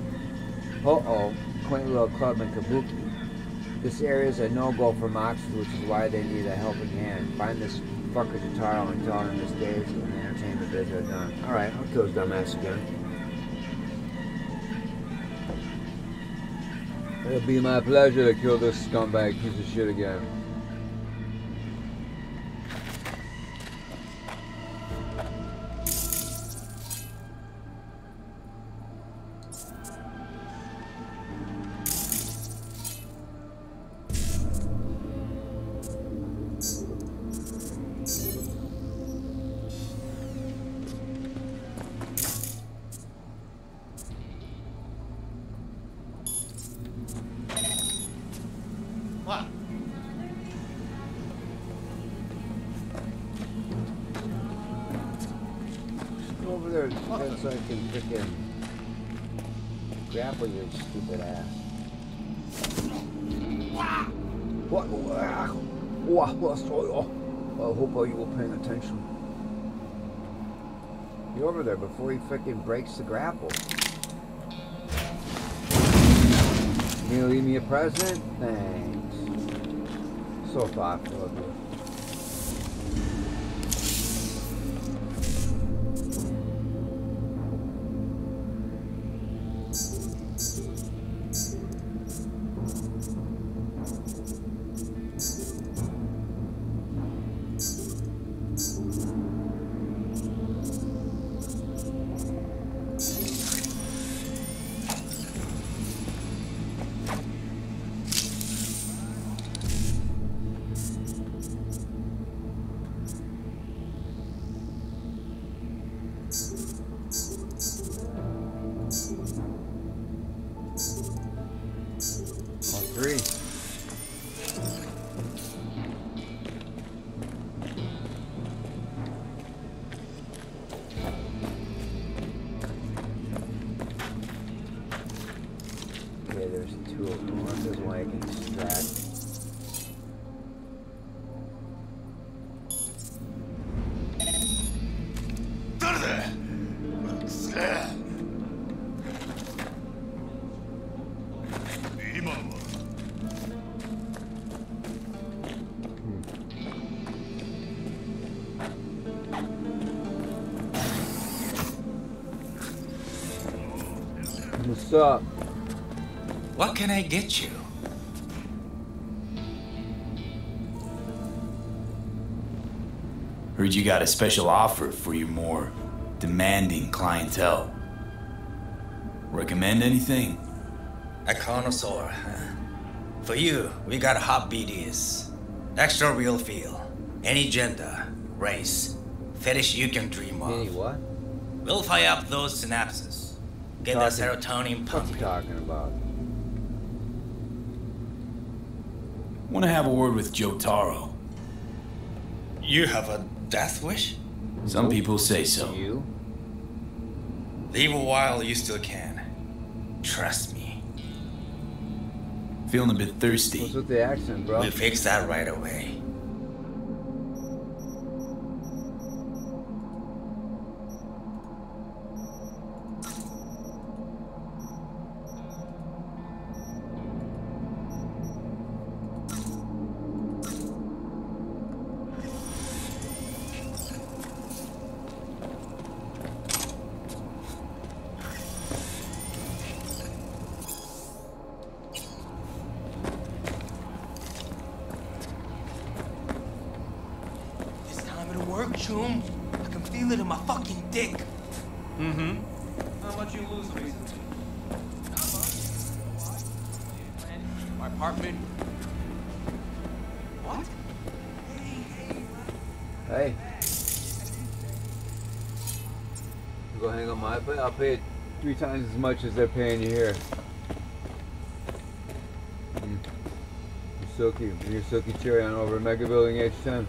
Ho-Oh, quaint little club in Kabuki. This area is a no-go for Mox, which is why they need a helping hand. Find this fucker Tataro and tell him his days and entertainment bids are done. Alright, I'll kill his dumbass again. It'll be my pleasure to kill this scumbag piece of shit again. Before he freaking breaks the grapple. You leave me a present? Thanks. So thoughtful of you. What's up? What can I get you? Heard you got a special offer for your more demanding clientele. Recommend anything? A connoisseur. huh? For you, we got hot BDs. Extra real feel. Any gender, race, fetish you can dream of. Any what? We'll fire up those synapses. Get that Talking- serotonin What's pumping. he talking about? Want to have a word with Jotaro. You have a death wish? Some people say so. You? Leave a while you still can. Trust me. Feeling a bit thirsty. What's with the accent, bro? We'll fix that right away. Times as much as they're paying you here. Mm. Silky, your silky cherry on over Mega Building H10.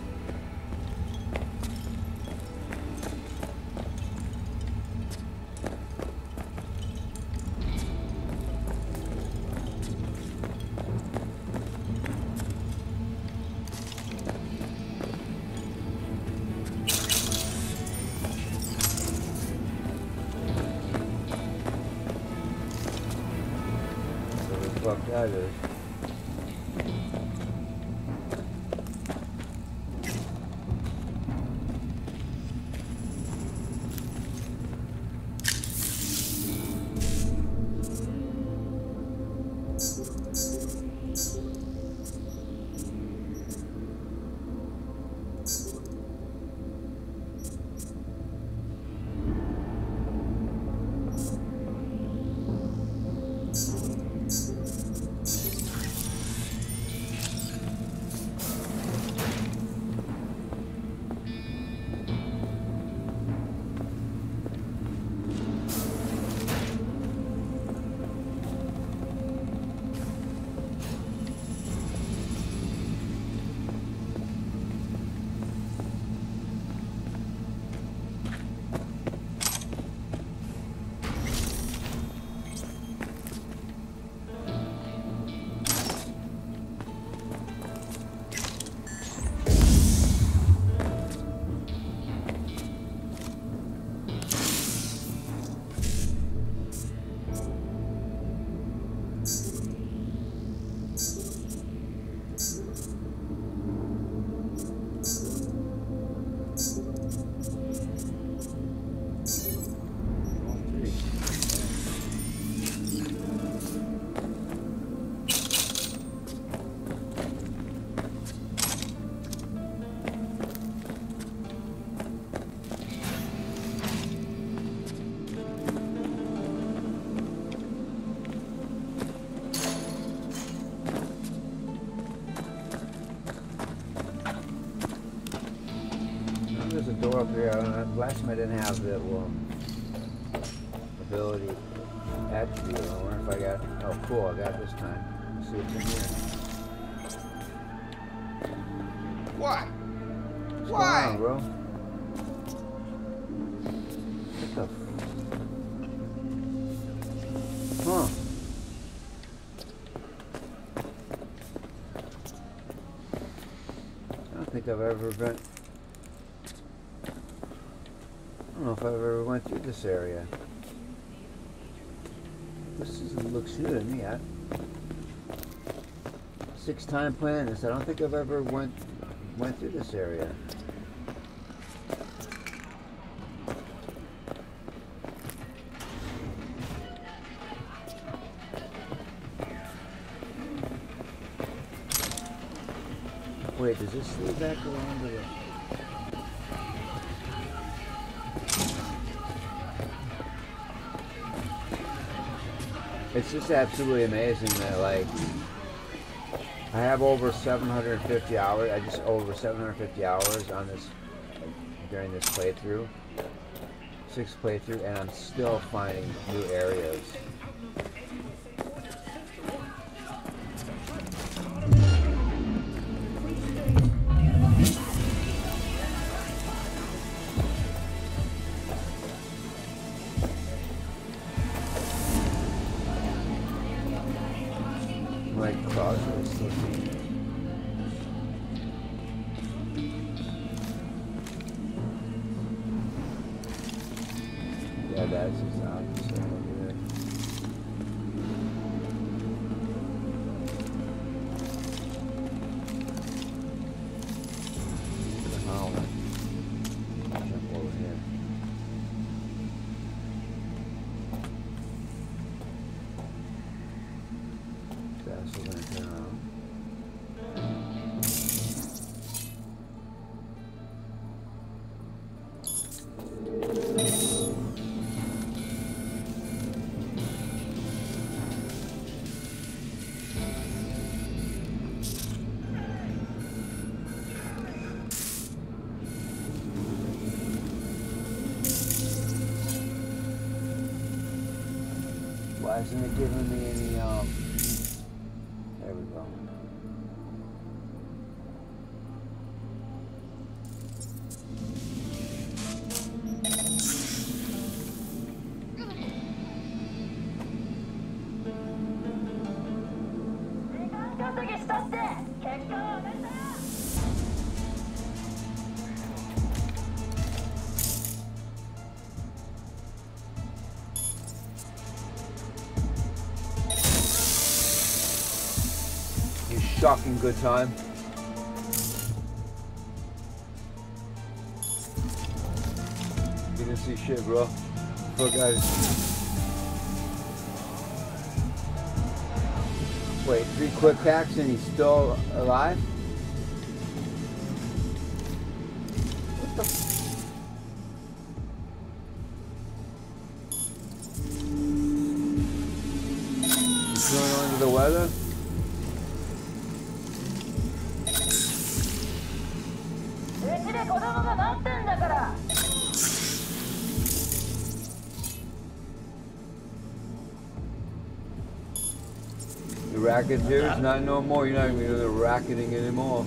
Last time I didn't have the well, ability attribute. I wonder if I got. Oh, cool! I got this time. Let's see what's in here. What's Why? going on, bro? What the? F- huh? I don't think I've ever been. I don't know if I've ever went through this area. This is, looks new to me. I, six time playing this. I don't think I've ever went went through this area. Wait, does this lead back around It's just absolutely amazing that like I have over 750 hours. I just over 750 hours on this during this playthrough, six playthrough, and I'm still finding new areas. Why isn't it shocking good time. You didn't see shit, bro. Fuck guys. Wait, three quick packs and he's still alive? The racketeers, not no more. You're not even racketing anymore.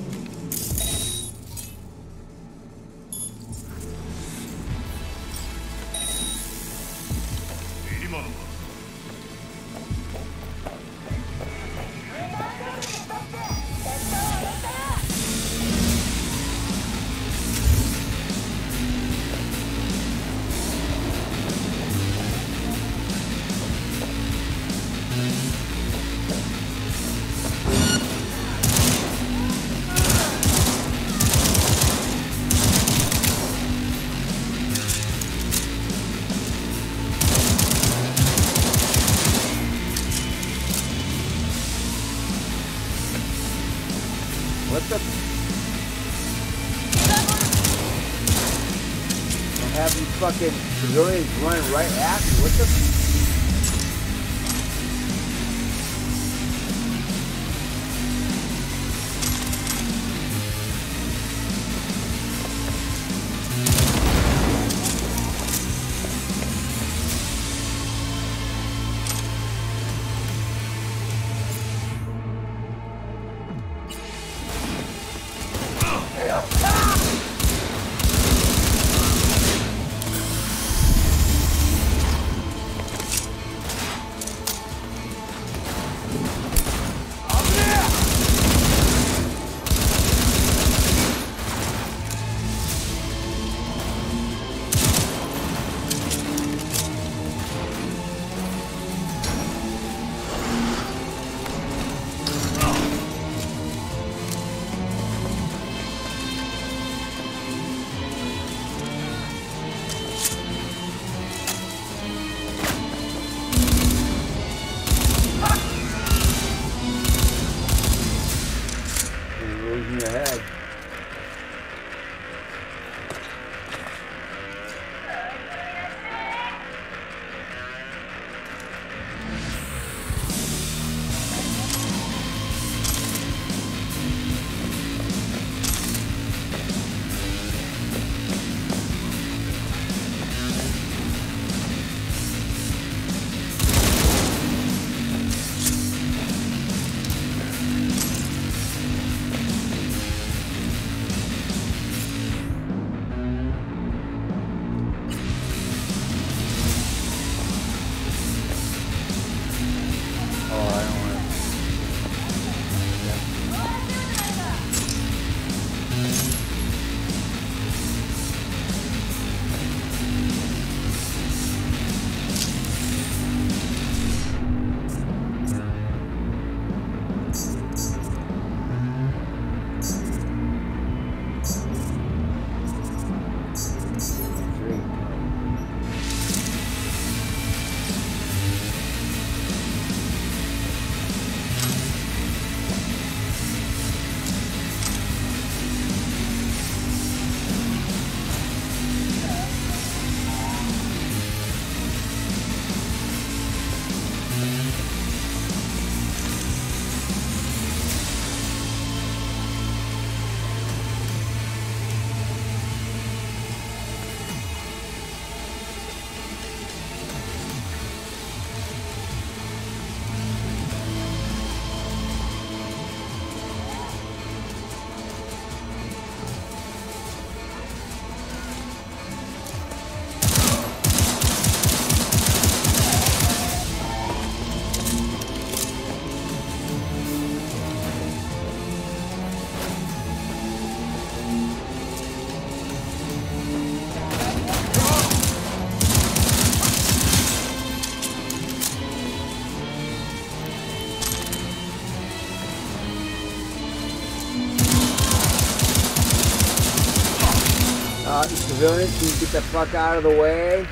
Civilians, can you get the fuck out of the way?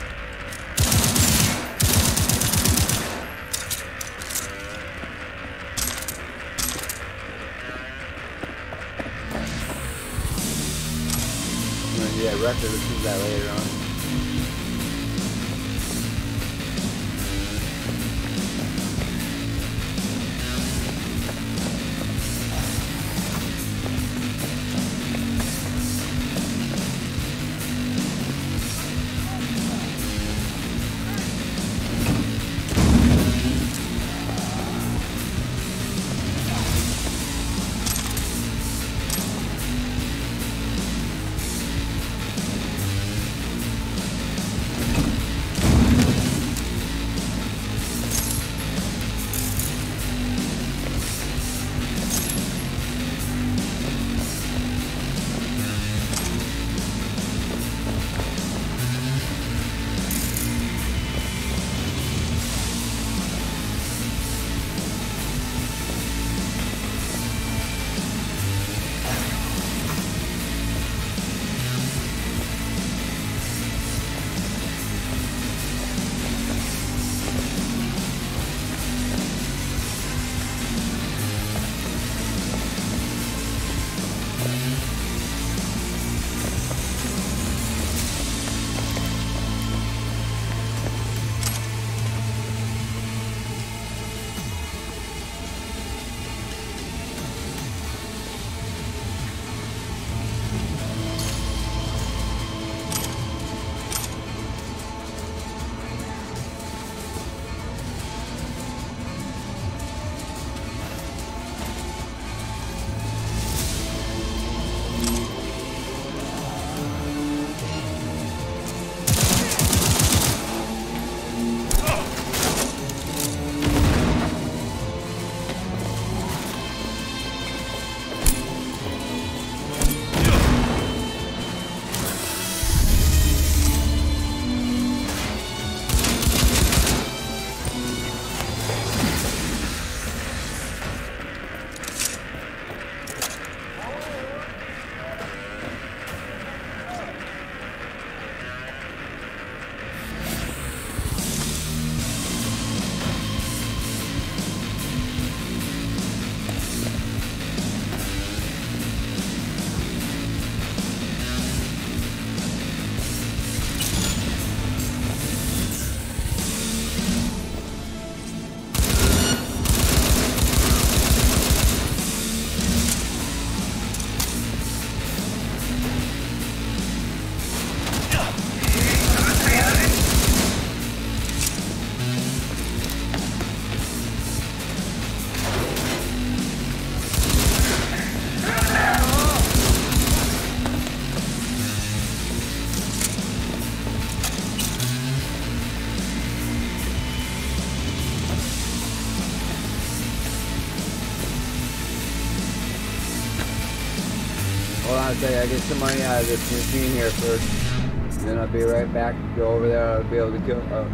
I get some money out of this machine here first. Then I'll be right back. Go over there, I'll be able to kill, uh,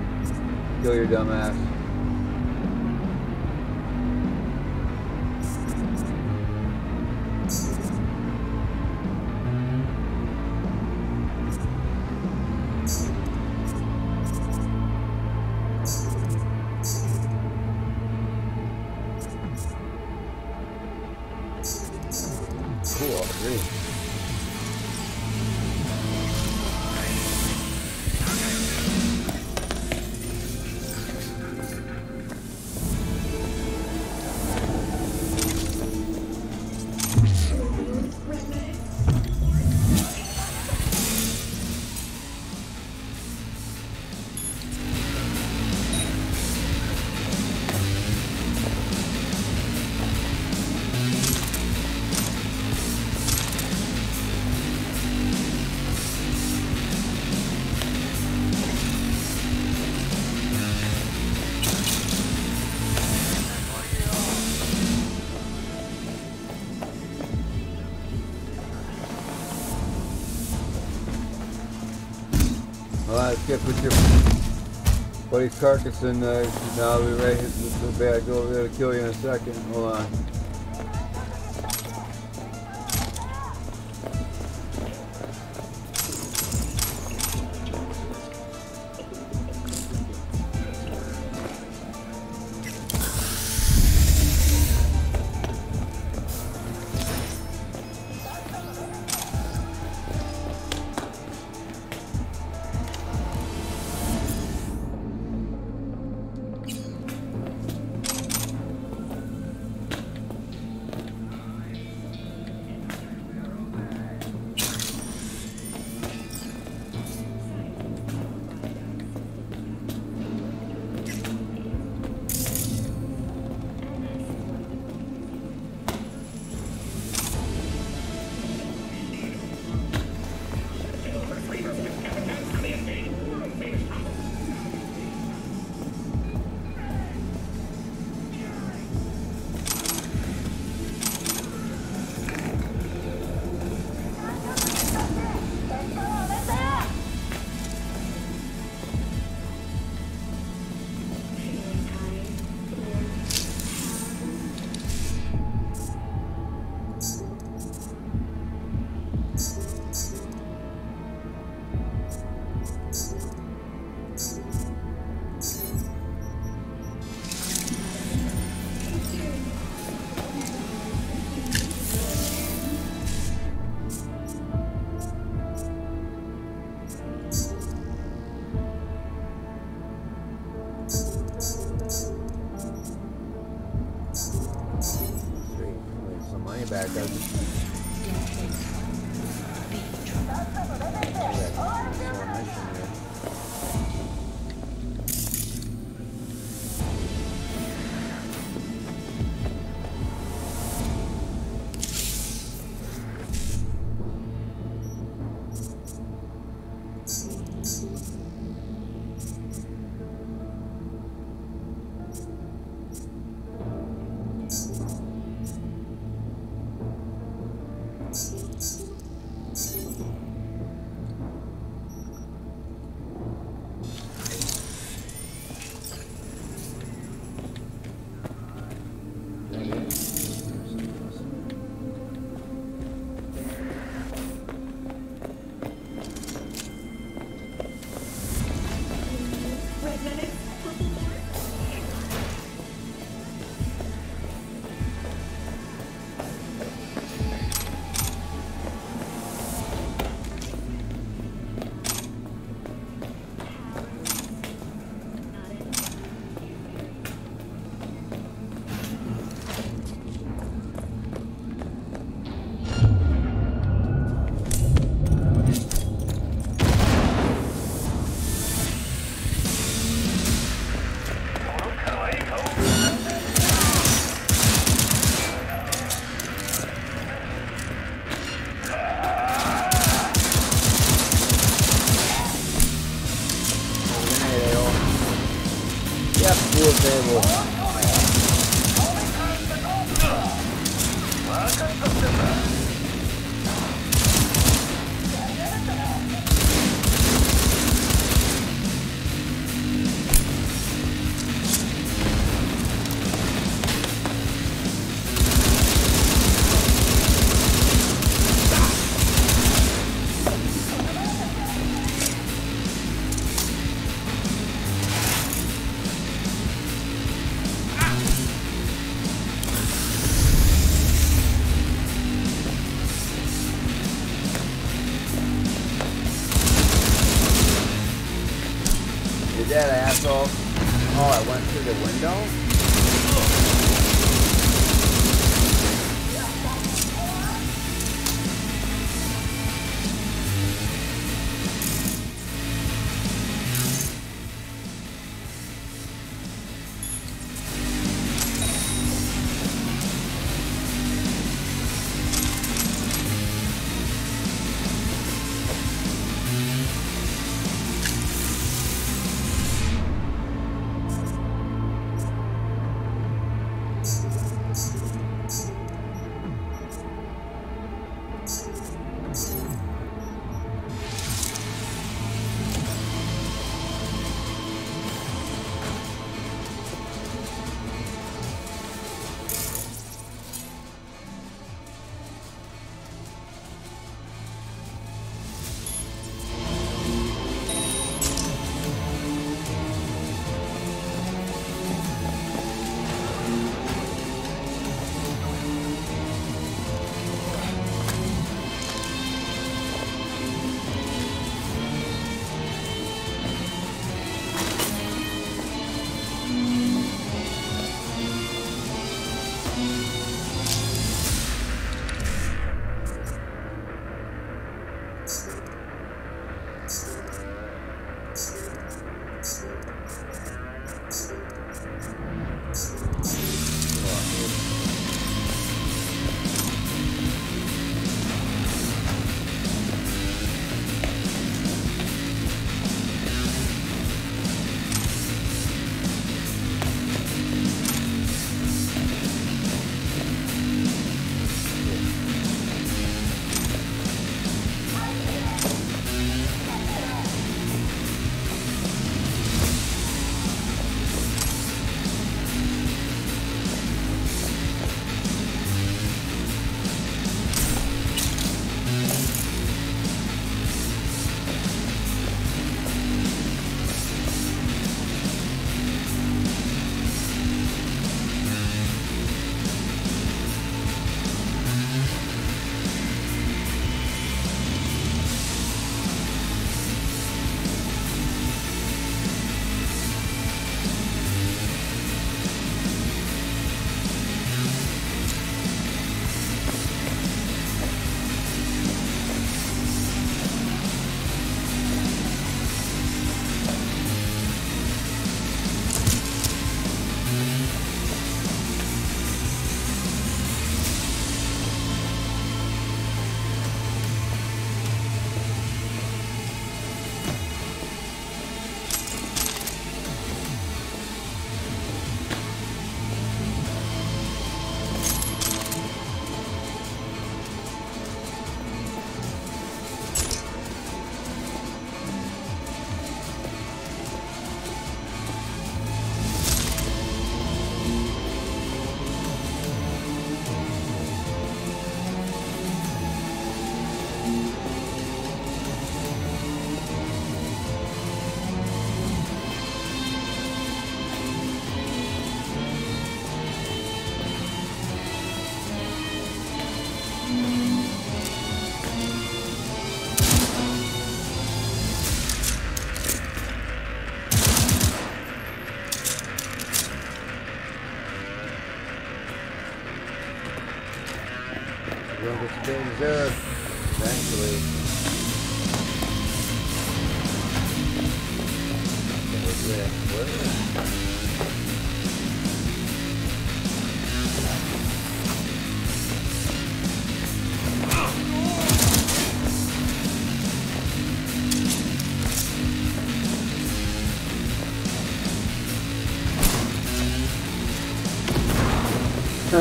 kill your dumb carcass in there. Now uh, I'll be ready to be back over there to kill you in a second. Hold on. Oh, I went through the window?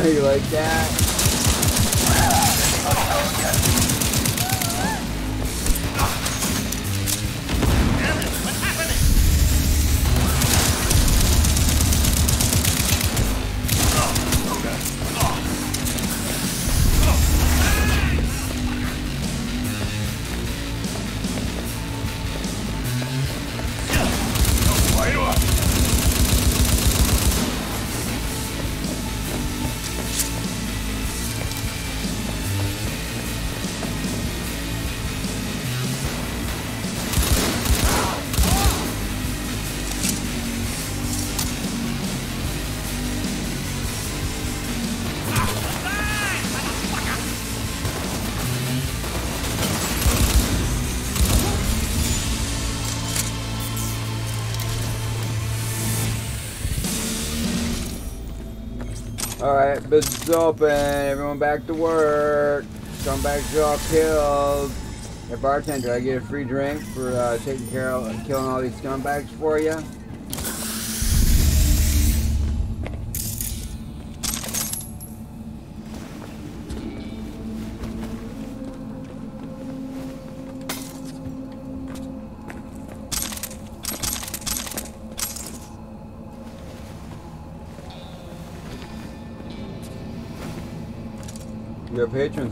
Like that? Alright, business open. Everyone back to work. Scumbags are all killed. Hey, bartender, I get a free drink for uh, taking care of killing all these scumbags for you.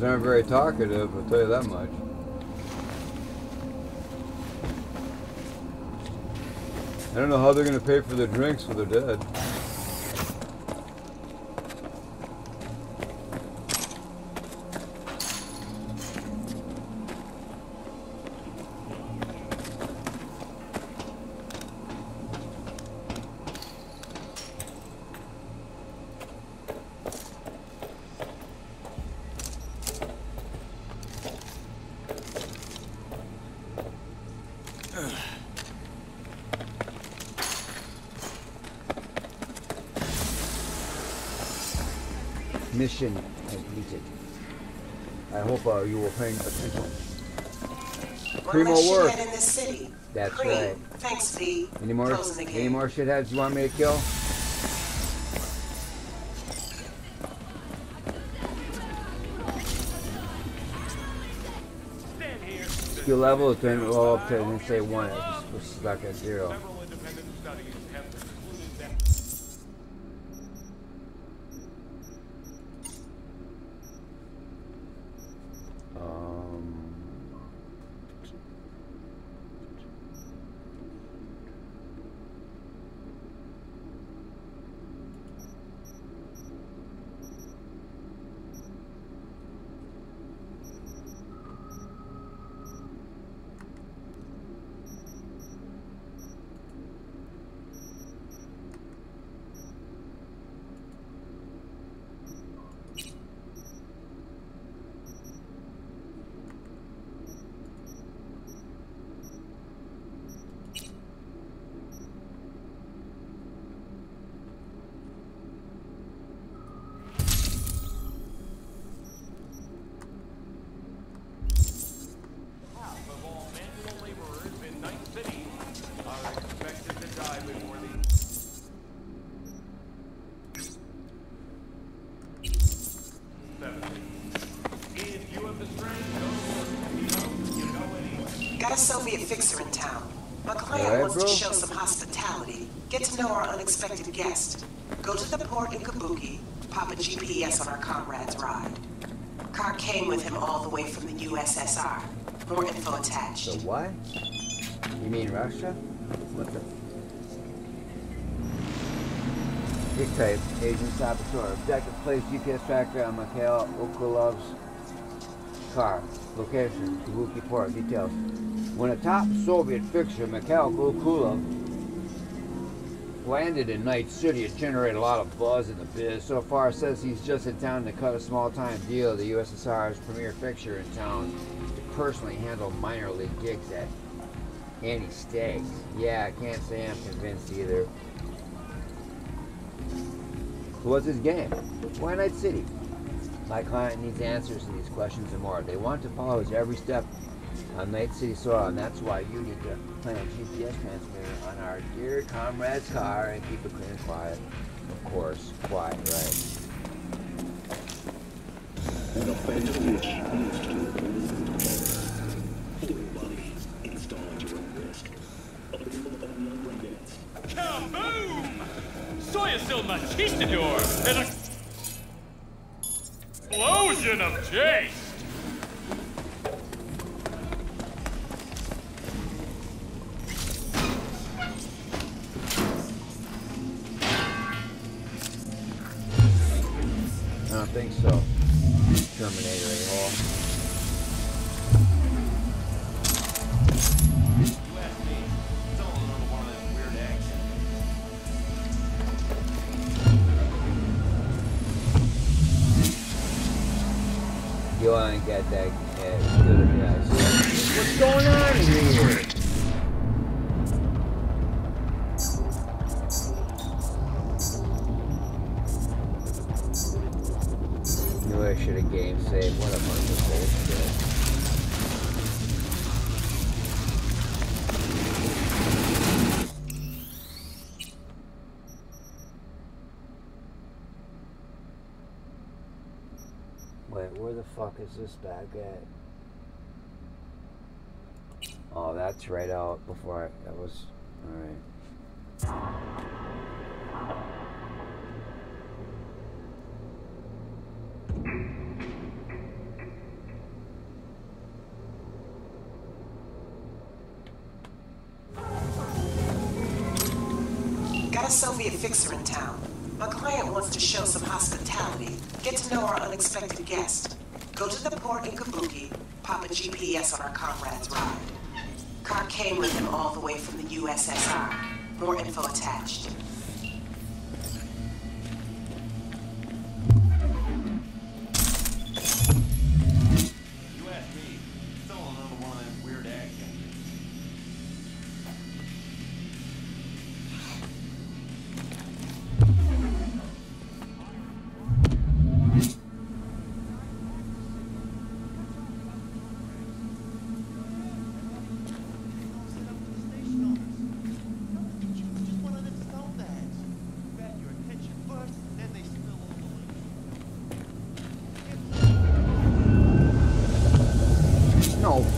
Patrons aren't very talkative, I'll tell you that much. I don't know how they're going to pay for the drinks when they're dead. Paying attention. One Primo less work. in this city. That's Cream. right. Thanks, V. Any more? Closing Any more shitheads you want me to kill? Skill level is going to go up to, didn't say one, it just was stuck at zero. Um, Half of all manual laborers in Night City are expected to die before the seventy. If you have the strength, go. You know, you know any. Got a Soviet fixer in town. My client Alright, wants bro. to show some hospitality. Get to know our unexpected guest. Go to the port in Kabuki. Pop a GPS on our comrade's ride. Car came with him all the way from the USSR. More info attached. the what? You mean Russia? What the? Big type, Agent Saboteur. Objective place GPS tracker on Mikhail Okulov's car. Location, Kabuki Port. Details. When a top Soviet fixture, Mikhail Okulov, landed in Night City. It generated a lot of buzz in the biz. So far, says he's just in town to cut a small-time deal. The USSR's premier fixture in town to personally handle minor league gigs at Andy Staggs. Yeah, I can't say I'm convinced either. So what's his game? Why Night City? My client needs answers to these questions and more. They want to follow his every step on Night City soil, and that's why you need to plant a GPS transmitter on our dear comrade's car and keep it clean and quiet. Of course, quiet, right? Kaboom! Soy es el machistador! An explosion of taste! You ain't got that. What's going on here? This bag at? Oh, that's right out before I. That was. Alright.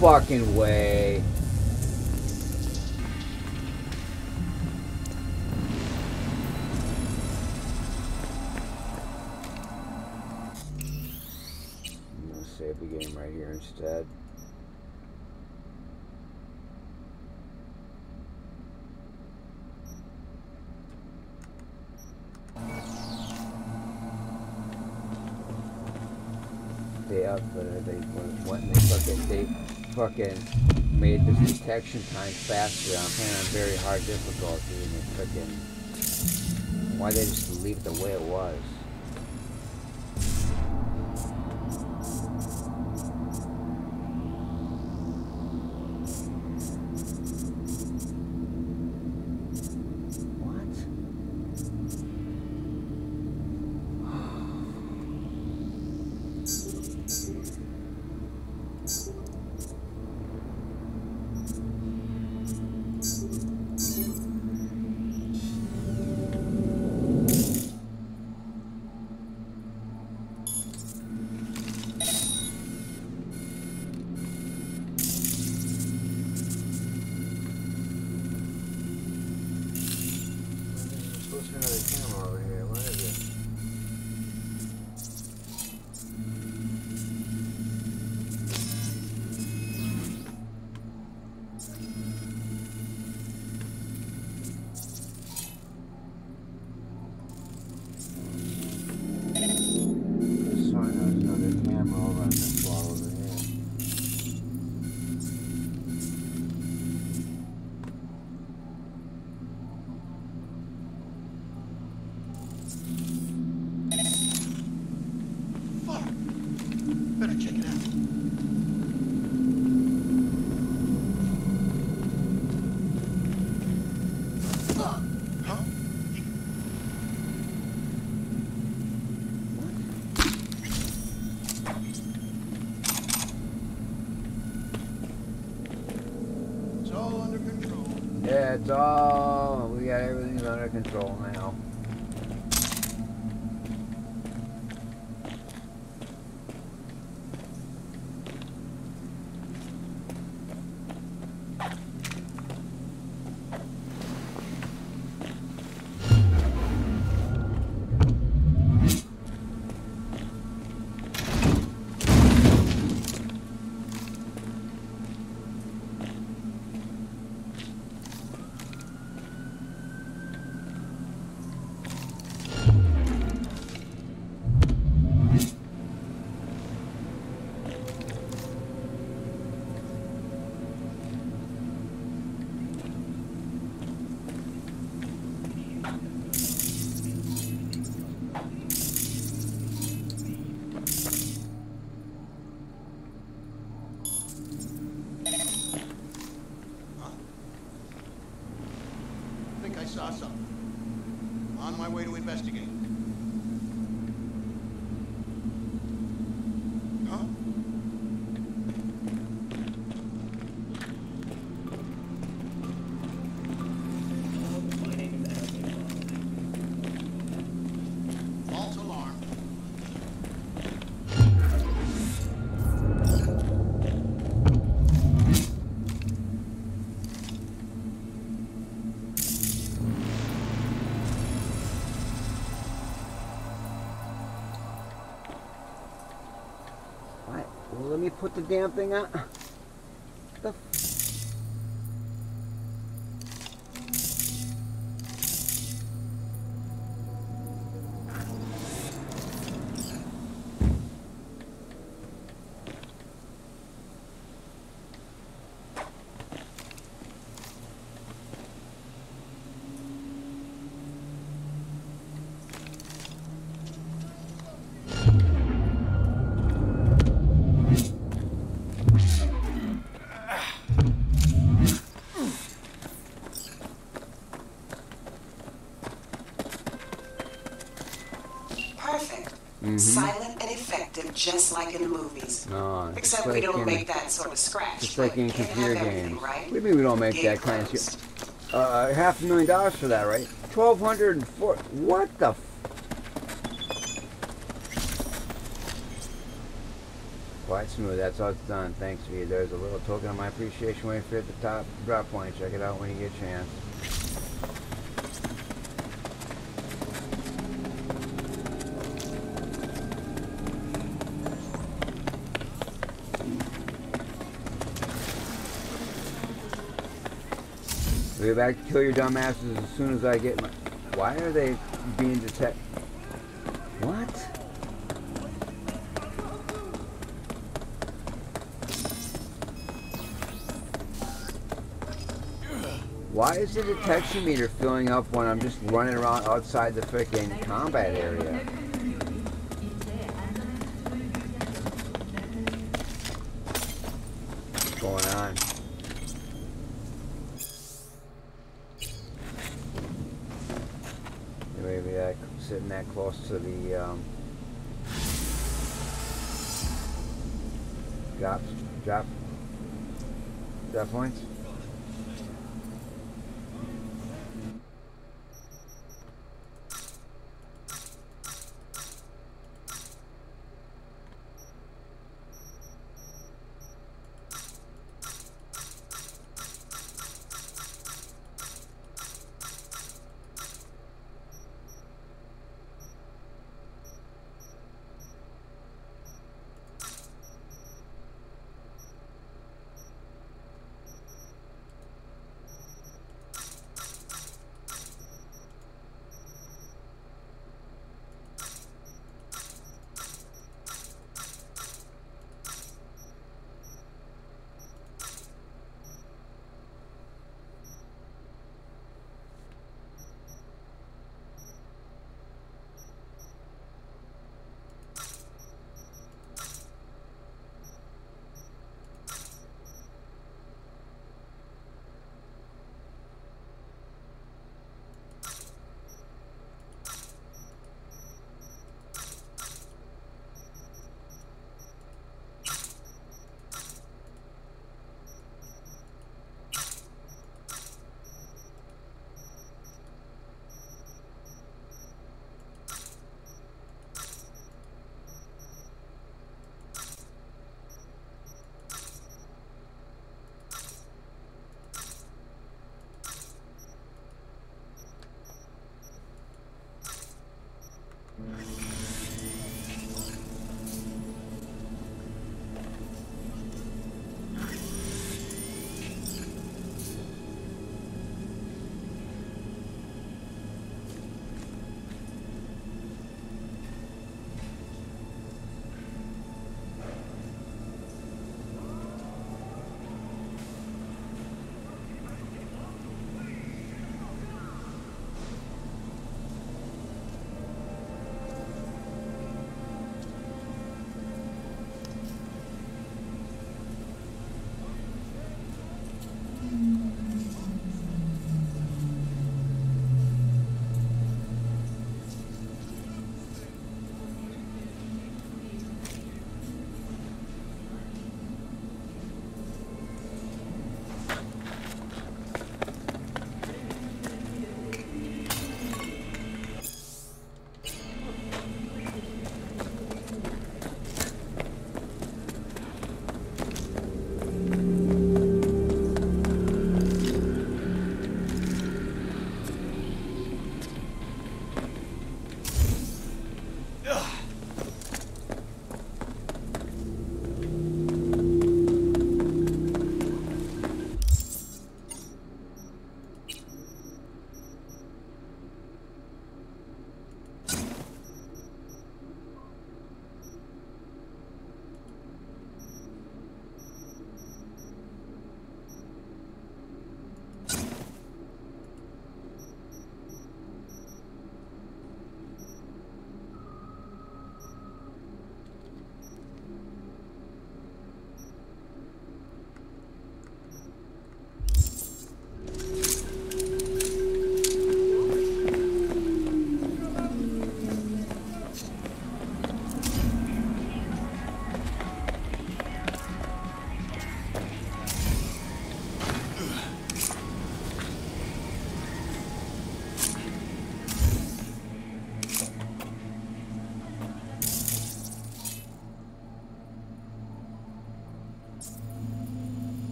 Fucking way. Detection time faster. I'm playing on very hard difficulty, and they fucking why they just leave it the way it was. It's all. We got everything under control now. I me put the damn thing on. Just like in the movies. No, Except like we don't in- make that sort of scratch. Just like in computer games. right? What do you mean we don't make Game that kind of shit? Uh, half a million dollars for that, right? Twelve hundred and four. What the? F- Quite smooth. That's all it's done. Thanks, V. There's a little token of my appreciation waiting for you at the top drop point. Check it out when you get a chance. Be back to kill your dumbasses as soon as I get my. Why are they being detected? What? Why is the detection meter filling up when I'm just running around outside the freaking combat area? To the um, drop, drop points.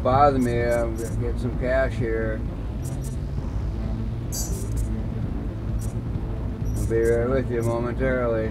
Don't bother me. I'm gonna get some cash here. I'll be right with you momentarily.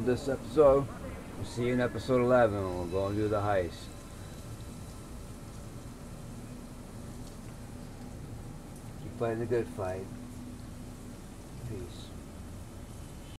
That'll this episode. We'll see you in episode 11 when we'll go and do the heist. Keep fighting the good fight.